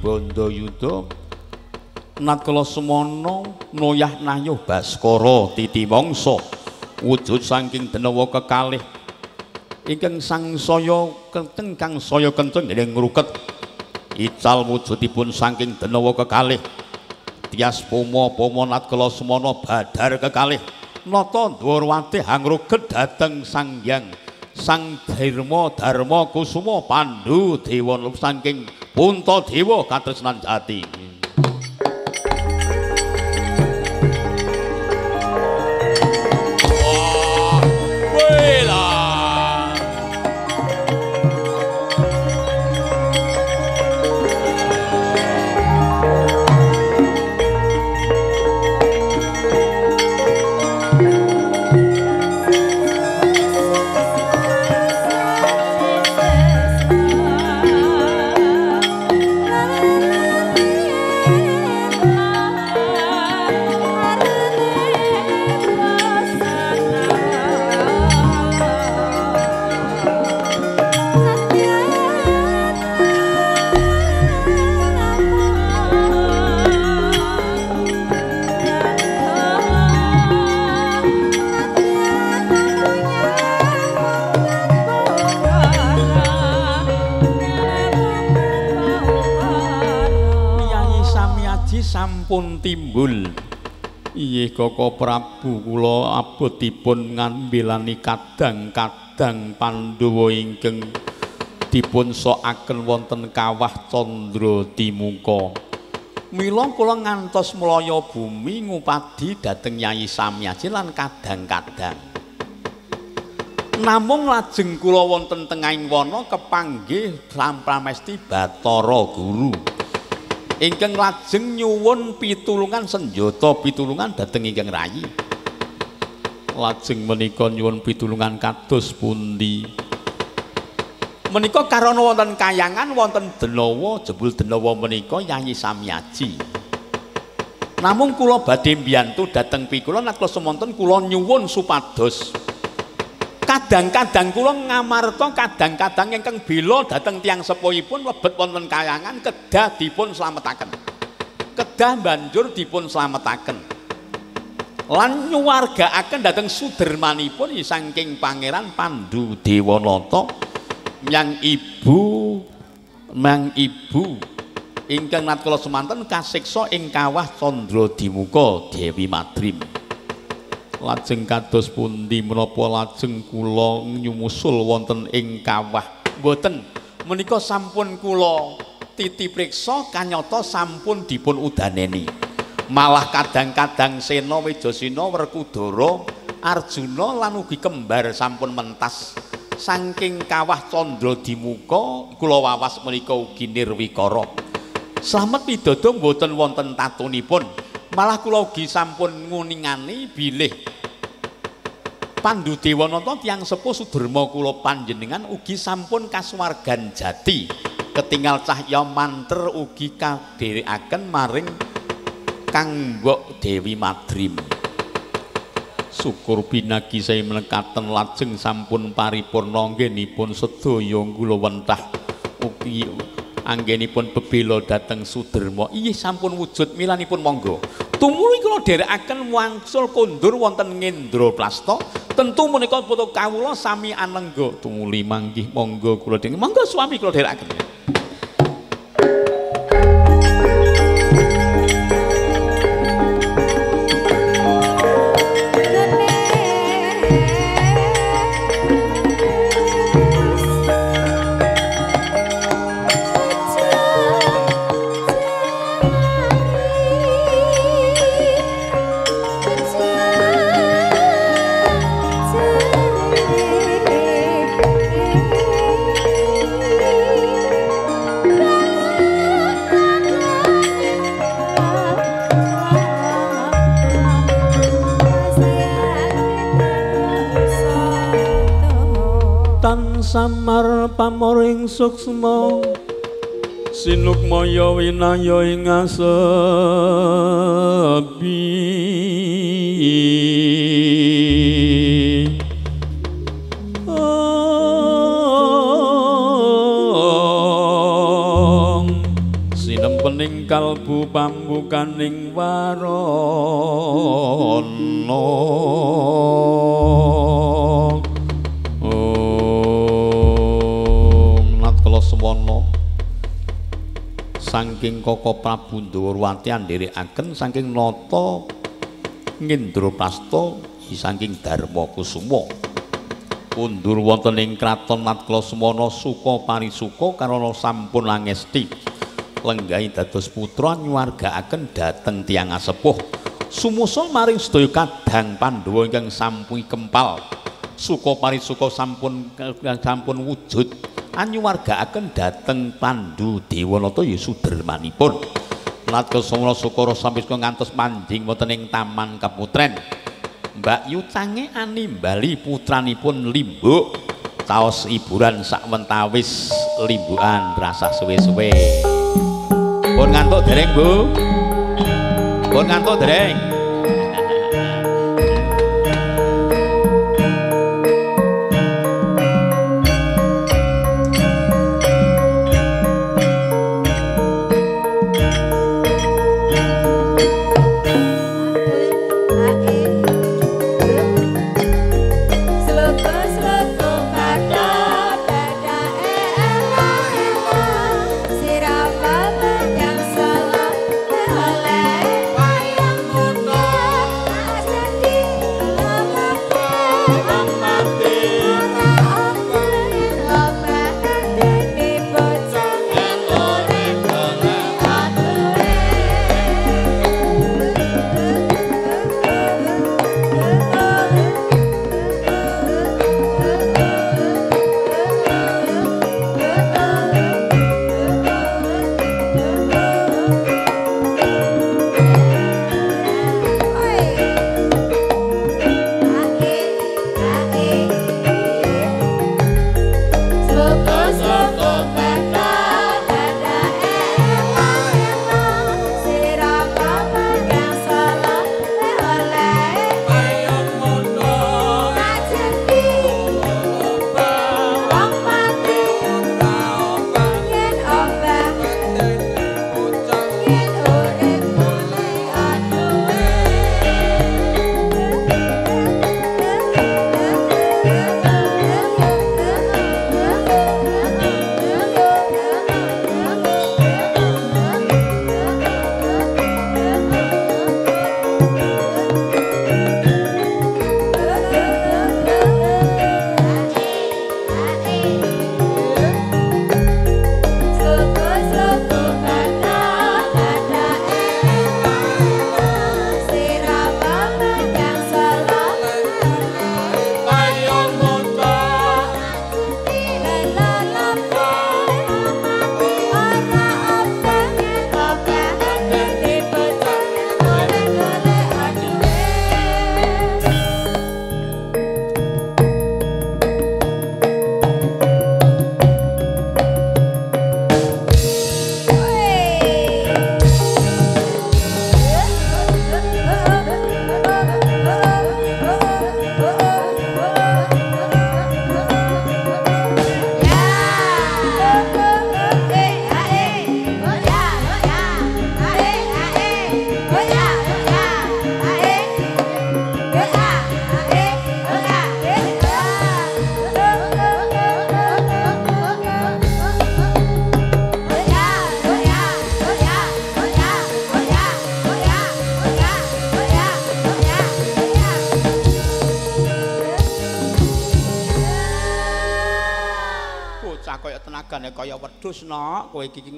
sambi bondo yuda. Natkala semana noyah nayuh baskara titi mangsa. Wujud saking denawa kekalih. Ingkang sangsaya kenteng kang saya kenceng dening ngruket. Ical wujudipun saking denawa kekalih. Tias pomo-pomo natkala semana badar kekalih. Nata ndwarwati hangruget dhateng sang hyang. Sang dharma dharma kusuma pandu dewa saking punta dewa katresnan jati Koko Prabu kula abotipun ngambilani kadang-kadang Pandhawa ingkang dipun sokaken wonten kawah Candra Timuka. Mila kula ngantos mlaya bumi ngupadi dhateng Nyai Samyaji lan kadang-kadang. Namung lajeng kula wonten tengahing wana kepanggih sampramesti Bathara Guru. Ingkang lajeng nyuwun pitulungan senjata pitulungan dhateng ingkang rayi. Lajeng menika nyuwun pitulungan kados pundi? Menika karana wonten kayangan wonten denawa jebul denawa menika Yayi Samyaji. Namung kula badhe mbiyantu dhateng pikula nek semonten kula nyuwun supados kadang-kadang kula ngamarta kadang-kadang ingkang bela dhateng tiyang sepuhipun lebet wonten kayangan kedah dipun slametaken. Kedah banjur dipun slametaken. Lan nyuwargaaken dhateng sudermanipun saking Pangeran Pandu Dewanata yang ibu mang ibu ingkang natkala semanten kasiksa ing kawah Candra Dimuka Dewi Madrim. Lajeng kados pundi menapa lajeng kula nyumusul wonten ing kawah? Mboten. Menika sampun kula titi priksa kanyata sampun dipun udaneni malah kadang-kadang sena wejasina werkudara Arjuna lan ugi kembar sampun mentas. Saking kawah candra dimuka kula wawas menika ugi nirwikara. Slamet pidodo mboten wonten tatunipun malah kula ugi sampun nguningani bilih Pandu Dewanata tiyang sepuh Suderma kula panjenengan ugi sampun kasuwargan jati. Ketinggal cahya manter ugi kadherekaken maring Kang Mbok Dewi Madrim. Syukur binagi saya menekaten lajeng sampun paripurna anggenipun sedaya kula wentah ugi anggenipun bebela dhateng Suderma. Iya sampun wujud milanipun monggo. Tumuli kula dherekaken wangsul kondur wonten Ngendraprasta tentu menika foto kawula sami anengga tumuli manggih monggo kula dherek monggo suami kula dherekaken samar pamoring suksma. Sinukmaya winaya ing asebi Om sinempening kalbu pambukaning warana saking Koko Prabu Ndawrawati andherekaken saking nata Ngendraprasta saking Darma Kusuma. Kundur wonten ing kraton Natkala Sewana suka parisuka karana sampun langesti lenggahi dados putra nyuwargaaken dhateng tiyang asepuh. Sumusul maring sedaya kadang Pandhawa ingkang sampun kempal. Suka parisuka sampun sampun wujud anyuwargaaken dhateng Pandhu Dewanata ya sudermanipun. Natka Samana Sukara sampe ngantos manjing wonten ing Taman Keputren Mbak Yu cange animbali putranipun Limbuk taos hiburan sakwentawis limbukan rasa suwe-suwe. Pun ngantuk dereng Bu. Pun ngantuk dereng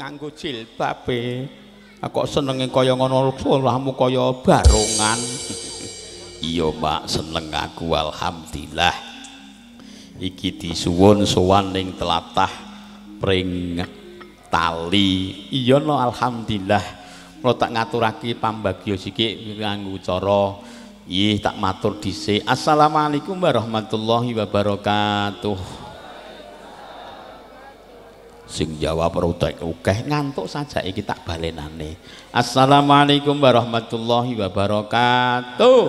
nganggo jilbab. Kok senenge kaya ngono salahmu kaya barongan. iya, Mak, seneng aku alhamdulillah. Iki disuwun sowan ning telatah pring tali. Iya no alhamdulillah. Mula tak ngaturake pambagya sithik nganggo cara Ih, tak matur dhisik. Assalamualaikum warahmatullahi wabarakatuh. Sing jawab rutek ukeh ngantuk saja iki tak balenane. Assalamualaikum warahmatullahi wabarakatuh.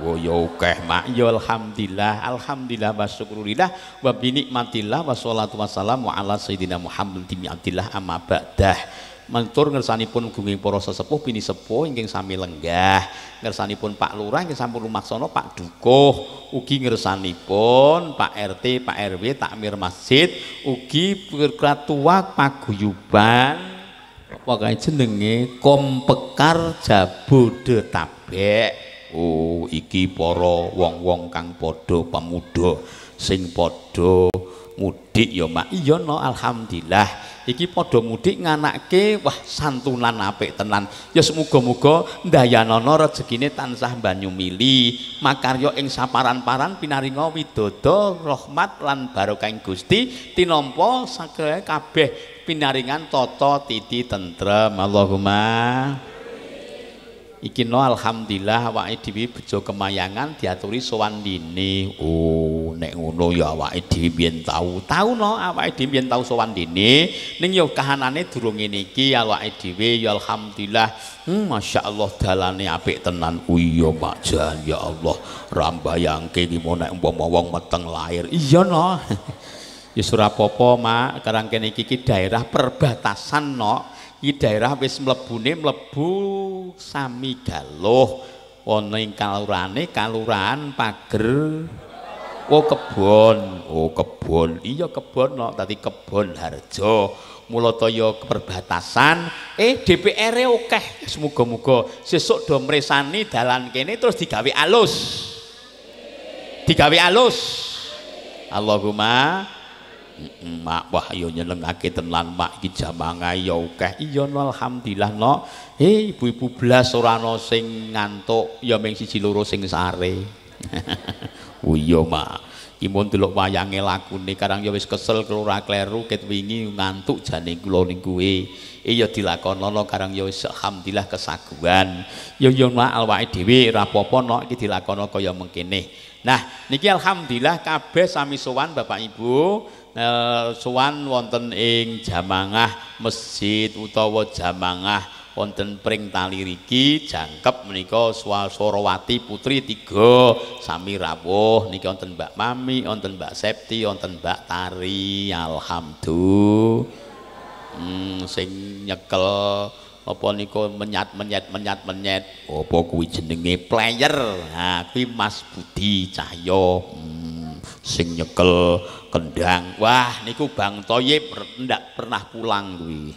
Wo yo ukeh mak yo alhamdulillah alhamdulillah wa syukurillah wa bi nikmatillah wa sholatu wassalamu ala sayyidina Muhammad bin Abdillah amma ba'dah. Mentur ngersanipun gunging para sesepuh bini sepuh ingkang sami lenggah. Ngersanipun Pak Lurah ingkang sampun lumaksana Pak Dukuh. Ugi ngersanipun Pak RT, Pak RW, takmir masjid, ugi ketua paguyuban Pokoke jenenge Kompekar Jabodetabek. Oh, iki para wong-wong kang padha pemuda sing padha mudik ya Mak. Iya no alhamdulillah. iki padha mudik nganake wah santunan apik tenan ya semoga-moga ndayanana rezekine tansah banyu mili makarya ing saparan-paran pinaringa widodo rahmat lan barokah Gusti tinampa sakare kabeh pinaringan tata titi tentrem Allahumma iki no alhamdulillah awake dhewe bejo kemayangan diaturi sowan dini. Oh nek ngono ya awake dhewe biyen tau. Tau no awake dhewe biyen tau sowan dini. Ning ya kahanane durung ngene iki awake dhewe ya alhamdulillah. Hmm, masyaallah dalane apik tenan. Iya mak jan ya Allah. Rambayangke iki nek umpama wong meteng lahir iya no. Ya surapopo mak. Karang kene iki daerah perbatasan no iki daerah wis mlebune mlebu sami galuh ana ing kalurane kalurahan pager oh kebon. Oh kebon. Iya kebon no tadi kebon harjo. Mulotaya perbatasan. Eh DPR e akeh semoga-moga sesuk do mresani dalan kene terus digawe alus. Digawe alus. Allahumma mak wah yo nyenengake tenan mak iki jamangae yo akeh. Iya no alhamdulillah no. Eh ibu-ibu blas ora ana sing ngantuk ya mung siji loro sing sare oh iya mak. Iki mun delok wayange lakune karang ya wis kesel kelora kleru ket wingi ngantuk jane kula ning kuwe eh ya dilakonono karang ya wis alhamdulillah kesaguan ya yo mak awake dhewe ora apa-apa no iki dilakono kaya mengkene. Nah niki alhamdulillah kabeh sami sowan Bapak Ibu. Eh, sowan wonten ing jamangah masjid utawa jamangah wonten pring tali riki jangkep menika Swasorowati putri tiga sami rawuh. Niki wonten Mbak Mami wonten Mbak Septi wonten Mbak Tari. Alhamdulillah. Hmm, sing nyekel apa niku menyat menyat menyat menyat. Apa kuwi jenenge player? Ha kuwi Mas Budi Cahyo hmm, sing nyekel kendang. Wah niku Bang Toyib ndak pernah pulang kuwi.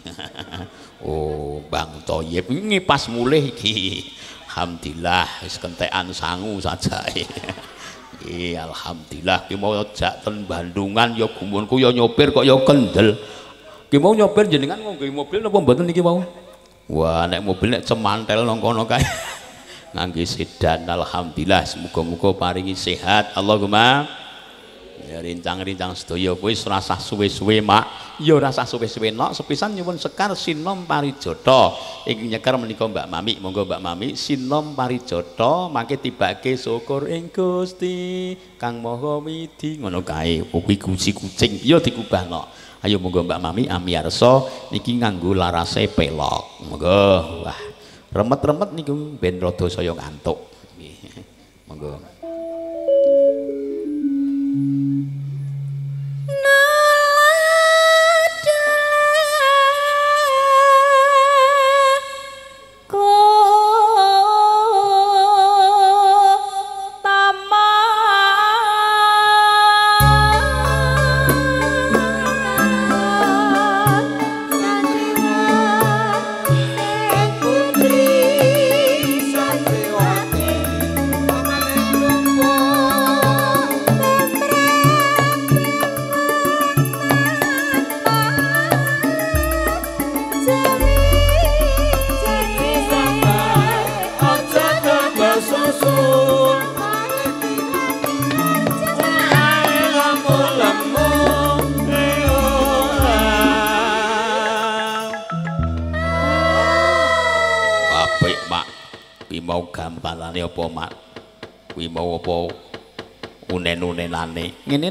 Oh Bang Toyib ini pas mulih iki. Alhamdulillah wis kentekan sangu saja Iya, alhamdulillah. Ki mau jak ten Bandungan ya gumunku ya nyopir kok ya kendel. Ki mau nyopir jenengan nggo mobil napa mboten niki mau? Wah, nek mobil nek cemantel nang kono kae. Sedan alhamdulillah semoga-moga paringi sehat. Allahumma ya rincang-rincang sedaya. Kuwi rasa suwe-suwe mak. Ya rasa suwe-suwe nok sepisan nyuwun sekar sinom parijata ing nyeker menika Mbak Mami monggo Mbak Mami sinom parijata mangke tibake syukur ing Gusti. Kang Maha Widi ngono kae. Kuwi kuci kucing ya dikubah nok ayo monggo Mbak Mami amiarsa niki nganggo larase pelok. Monggo. Wah remet-remet niku ben rada saya ngantuk. Monggo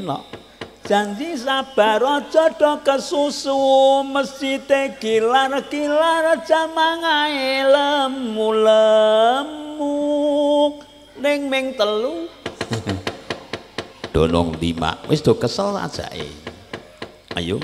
no janji sabar aja do kesusu mesti kilar kilar jamangae lemu lemu ning ming telu. Donong lima. Wis do kesel aja ayo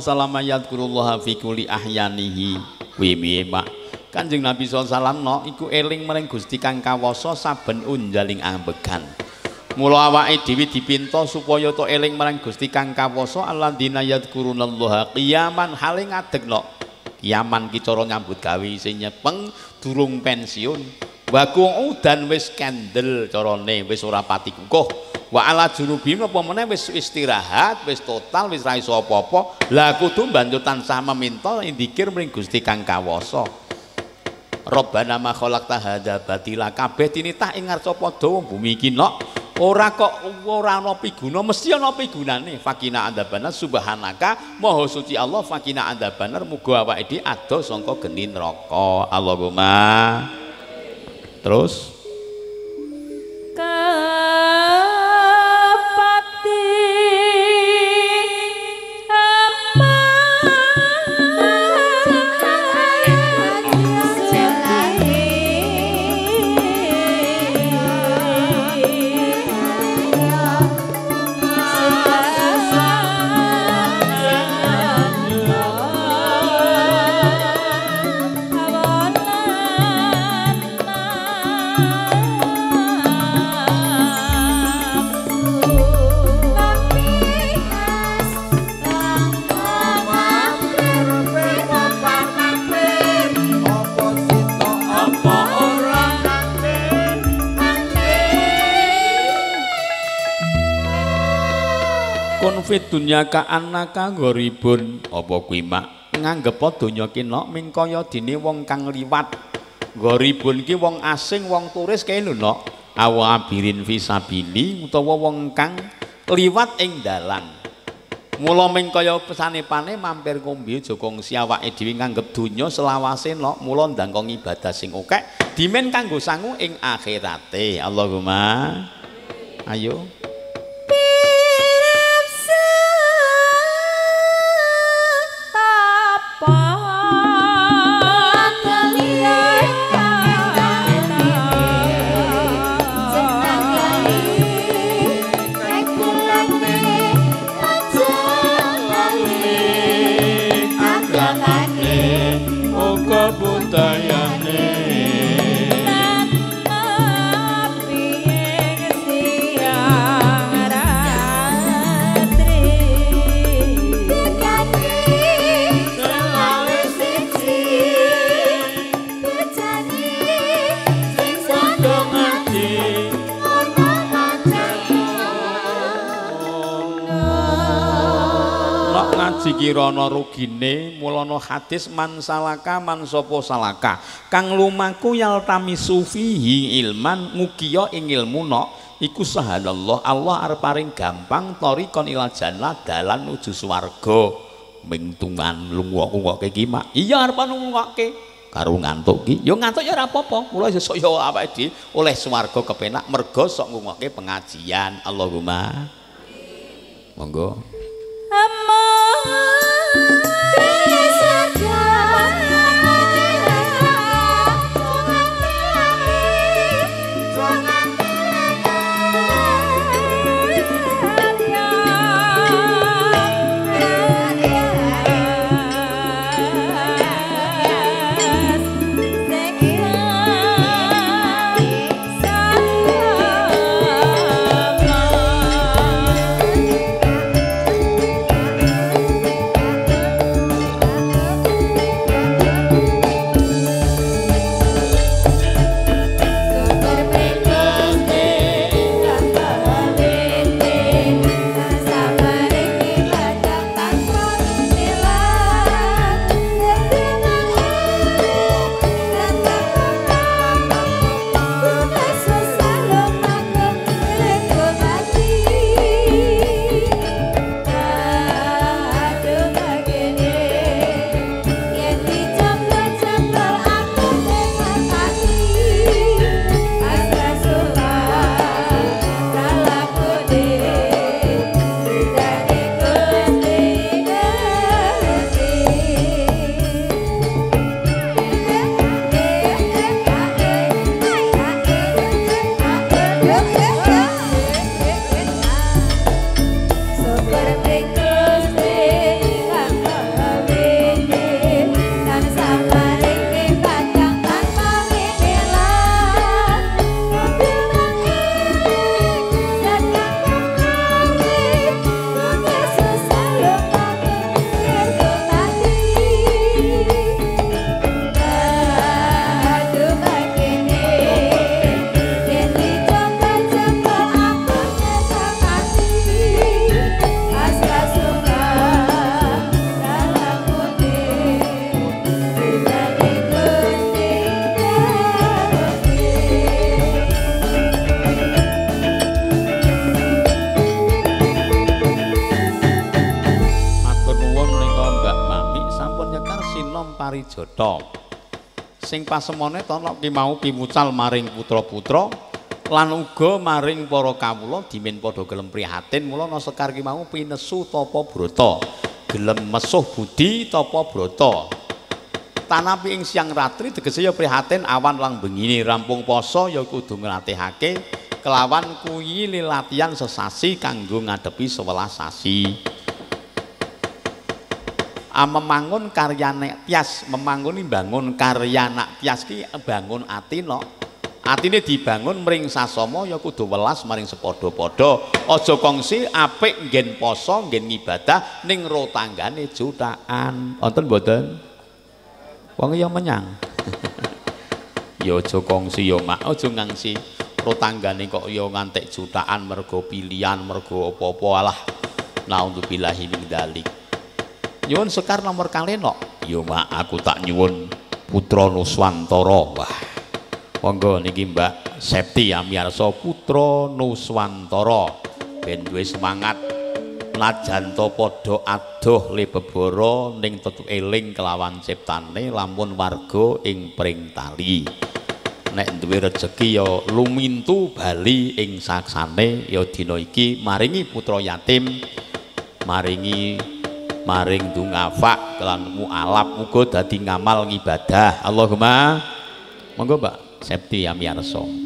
Wasallam yadhkurullaha fi kulli ahyanihi. Kuwi piye, Pak? Kanjeng Nabi sallallahu no iku eling maring Gusti kang kawasa saben unjaling ambegan. Mula awake dhewe dipinta supaya to eling marang Gusti kang kawasa alladzina yadhkurunallaha qiyaman hale ngadegno. Kiaman ki cara nyambut gawe sing nyepeng durung pensiun. Wa dan wis kendel carane wis ora pati kukuh. Wa ala junubi apa meneh? Wis istirahat wis total wis ra iso apa-apa. Lah kudu banjur tansah meminta indikir mring Gusti kang kawasa. Rabbana ma khalaqta hadza batila. Kabeh tinitah ing ngarsa padha bumi iki nok. Ora kok ora ana piguna mesti ana pigunane. Fakina andabana subhanaka. Maha suci Allah fakina andabana muga awake dhewe ado sangka geni neraka. Allahumma. Terus day. Fit dunya ka annaka gharibun apa kuwi mak? Nganggep donya ki nok ming kaya dene wong kang liwat. Gharibun ki wong asing wong turis kae lho nok. Awabirin fisabili utawa wong kang liwat ing dalan. Mula ming kaya pesane pane mampir ngombe aja kongsi awake dhewe nganggep donya selawase nok. Mula ndangkong ibadah sing akeh dimen kanggo sangu ing akhirate. Allahumma. Ayo dikira ana rugine mulana hadis man salaka man sapa salaka? Kang lumaku yaltami sufihi ilman mugiya ing ilmu no iku sahalallah Allah arep paring gampang tarikon ila jannah dalan nuju swarga. Ming tungan lunga-lungoke ki mak. Iya arep nungokke karo ngantuk ki ya ngantuk ya ora apa-apa. Mula sesuk ya awake dhewe oleh swarga kepenak mergo sok ngungokke pengajian. Allahumma monggo 妈 Parijata. Sing pasemone tono ki mau pimucal maring putra-putra lan uga maring para kawula dimen padha gelem prihatin mula ana sekar ki mau pinesu tapa brata. Gelem mesuh budi tapa brata. Tanapi ing siang ratri tegese ya prihatin awan lang bengine rampung poso ya kudu nglatihake kelawan kuyi latihan sesasi kanggo ngadepi 11 sasi. Ah, memangun karyane tias memangun bangun karya nak tias ki bangun ati no. Atine dibangun mring sasama ya kudu welas maring sepadha-padha aja kongsi apik nggen poso nggen ngibadah ning ro tanggane jutaan. Wonten mboten? Wong ya menyang. Ya aja kongsi ya mak. Aja ngangsi ro tanggane kok ya ngantek jutaan mergo pilihan mergo apa-apa alah. Naudzubillahi min dzalik nyuwun sekar nomor kali no yo mak aku tak nyuwun putra nuswantara wah monggo niki mbak. Septi Amiarso putra nuswantara. Ben duwe semangat. Najan to padha adoh le bebara ning tetep eling kelawan ciptane lamun warga ing pring tali. Nek duwe rejeki ya lumintu bali ing saksane ya dina iki maringi putra yatim maringi maring dungafa kelan mualaf muga dadi ngamal ngibadah. Allahumma monggo Mbak. Septi Amiarso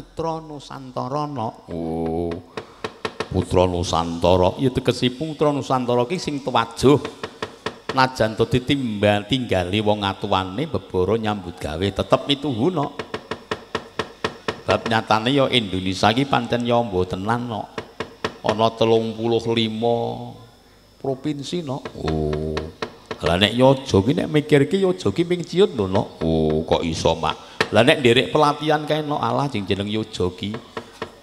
putra Nusantara no. Oh. Putra Nusantara, ya tegesipun putra Nusantara ki sing tuwajuh. Najan to ditimbal tinggali wong atuwane beboro nyambut gawe tetep mituhu no. Bab nyatane ya Indonesia ki pancen ya mbotenan no. Ana 35 provinsi no. Oh. Lah nek Yojo ki nek mikirke Yojo ki ping ciut lho no. Oh, kok iso mak. Lah nek nderek pelatihan kae no Allah sing jeneng Yojo ki.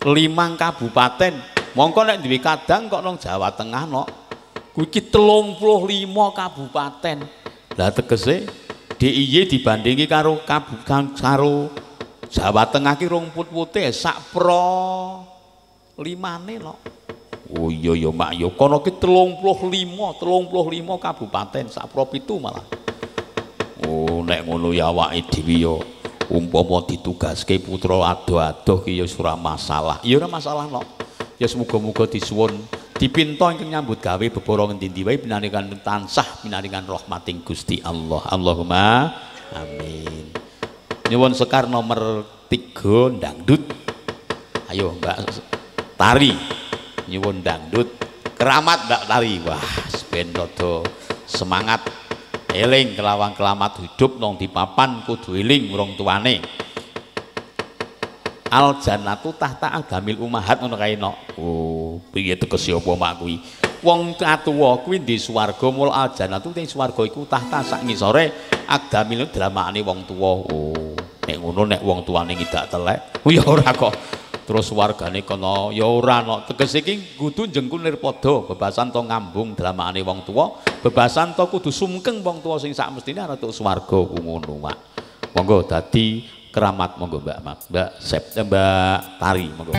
Limang kabupaten. Mongko nek duwe kadang kok nang Jawa Tengah no. Kuwi ki 35 kabupaten. Lah tegese DIY dibandingi karo kabupaten karo Jawa Tengah ki rong put-pute sak pro limane no. Oh iya ya Mak ya kono ki 35, 35 kabupaten sak prop itu malah. Oh nek ngono ya awake dhewe ya umpama ditugaske putra ado-ado ki ya ora masalah. Ya ora masalah no. Ya semoga-moga disuwun dipinta ingkang nyambut gawe beboro ngendi-endi wae pinaringan tansah pinaringan rahmating Gusti Allah. Allahumma amin. Nyuwun sekar nomor 3 dangdut. Ayo Mbak Tari nyuwun dangdut keramat ndak tari wah ben semangat eling kelawang kelamat hidup nong di papan kudu eling wong tuane. Al jannatu tahta agamil umahat ngono kae no oh piye tegese apa mak kuwi? Wong atuwa kuwi di swarga mul al jannatu ning swarga iku tahta sak ngisore agamil dramane wong tuwa. Oh nek ngono nek wong tuane ngidak telek. Oh ya ora kok terus wargane kono ya ora no tegese iki kudu jengkul nirpada bebasan to ngambung dramane wong tuwa. Bebasan to kudu sumkeng wong tuwa sing sak mestine arep tuk swarga ngono mak. Monggo dadi keramat monggo Mbak Mbak Sep Mbak Tari monggo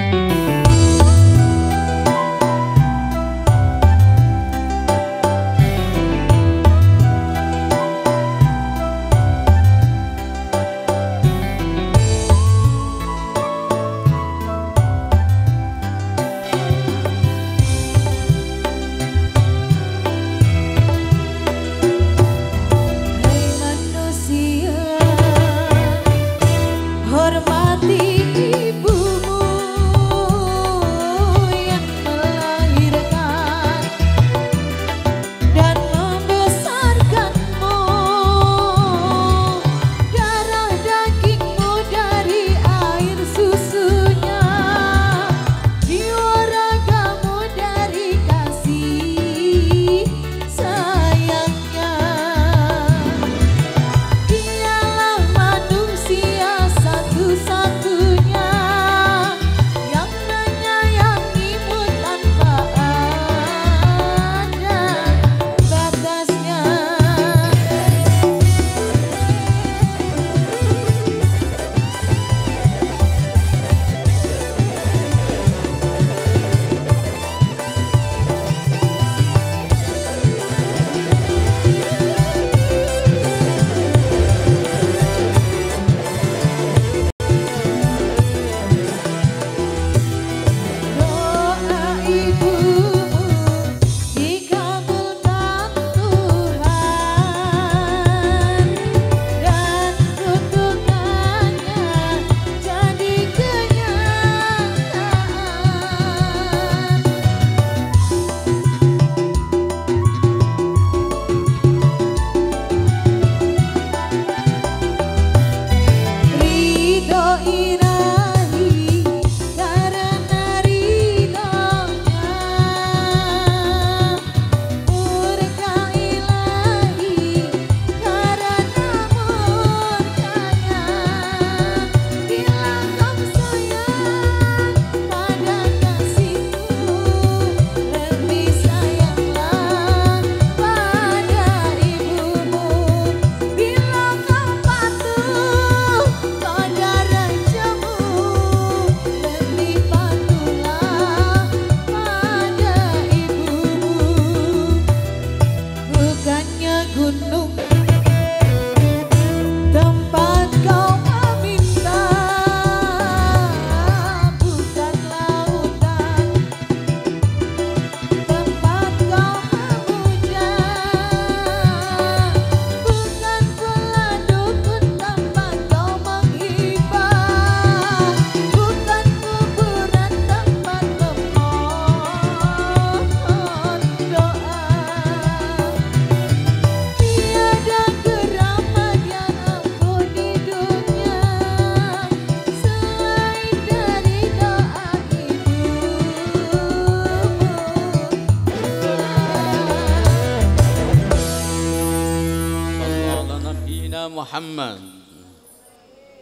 Muhammad.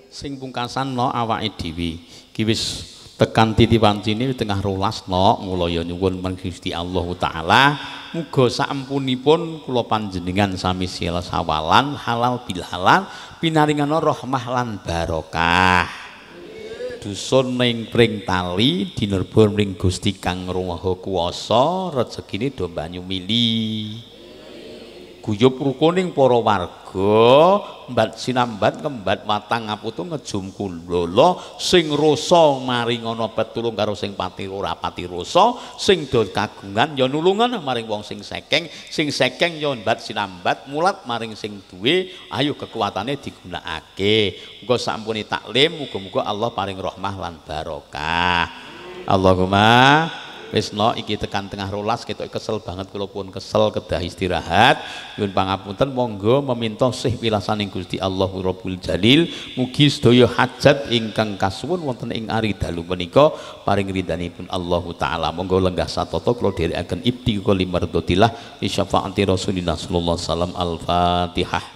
Sing pungkasan no awake dhewe. Iki wis tekan titipan cini di tengah rolas no mula ya nyuwun Gusti Allah taala. Muga saampunipun kula panjenengan sami sila sawalan halal bil halal pinaringana rahmah lan barokah. Dusun ning pring tali dinerbur ning Gusti Kang Maha Kuwasa rezekine do banyu mili guyub rukuning para warga mbat sinambat kembat watang ngaputu ngejum kundala sing rasa maring ana petulung karo sing pati ora pati rasa sing do kagungan ya nulungan maring wong sing sekeng sing sekeng ya mbat sinambat mulat maring sing duwe ayo kekuatane digunakake. Muga sampuni taklim muga-muga Allah paring rahmah lan barokah. Allahumma wis no iki tekan tengah rolas ketok kesel banget kula pun kesel kedah istirahat. Nyuwun pangapunten monggo meminta sih pilasaning Gusti Allah Rabbul Jalil. Mugi sedaya hajat ingkang kasuwun wonten ing ari dalu menika paring ridhanipun Allah taala. Monggo lenggah satata kula dherekaken ibti kali mardotillah bi syafaati Rasulillah sallallahu alaihi wasallam al-Fatihah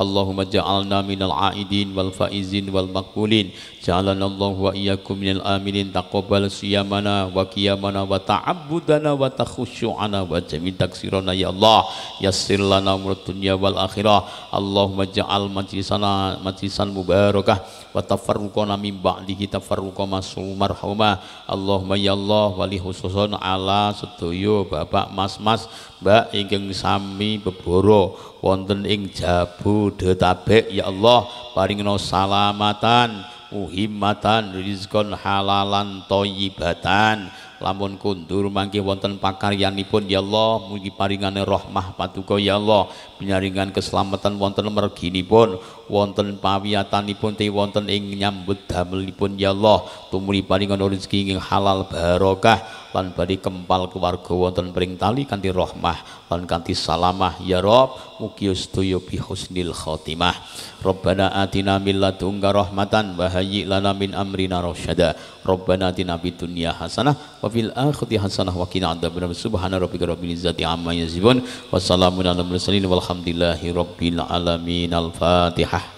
اللهم اجعلنا من العائدين والفائزين والمقبولين جعلنا الله وإياكم من الآمنين تقبل صيامنا وقيامنا وتعبدنا وتخشعنا وجميع تقصيرنا يا الله يسر لنا أمور الدنيا والآخرة اللهم اجعل مجلسنا مجلسا مباركة wa tafarruqana min ba'dihi tafarruqa masum marhuma Allahumma ya Allah wali khususun ala sedoyo bapak mas-mas mbak ingkang sami beboro wonten ing Jabu Detabek ya Allah paringno salamatan muhimmatan rizkon halalan toyibatan. Lamun kundur mangke wonten pakaryanipun ya Allah mugi paringane rahmah patuko ya Allah pinyaringan keselamatan wonten merginipun wonten pawiyatanipun te wonten ing nyambut damelipun ya Allah. Tumuli paringan rezeki ing halal barokah lan badhe kempal keluarga wonten pring tali kanthi rahmah lan kanthi salamah ya Rob. Mugi sedaya bi husnil khotimah Rabbana atina min ladunka rahmatan wa hayyi lana min amrina rasyada Rabbana atina fid dunya hasanah wa fil akhirati hasanah wa qina adzabannar subhana rabbika rabbil izzati amma yasifun wa salamun alal mursalin walhamdulillahi rabbil alamin. Al-fatihah.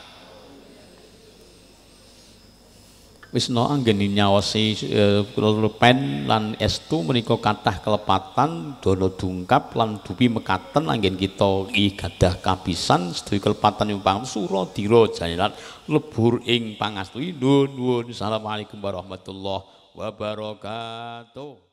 Wis no anggeni nyawasi e, pen lan estu menika kathah kelepatan dono dungkap lan dupi mekaten anggen kita i gadah kabisan sedaya kelepatan ing pang sura dira jalan lebur ing pangastu nuwun. Assalamualaikum warahmatullahi wabarakatuh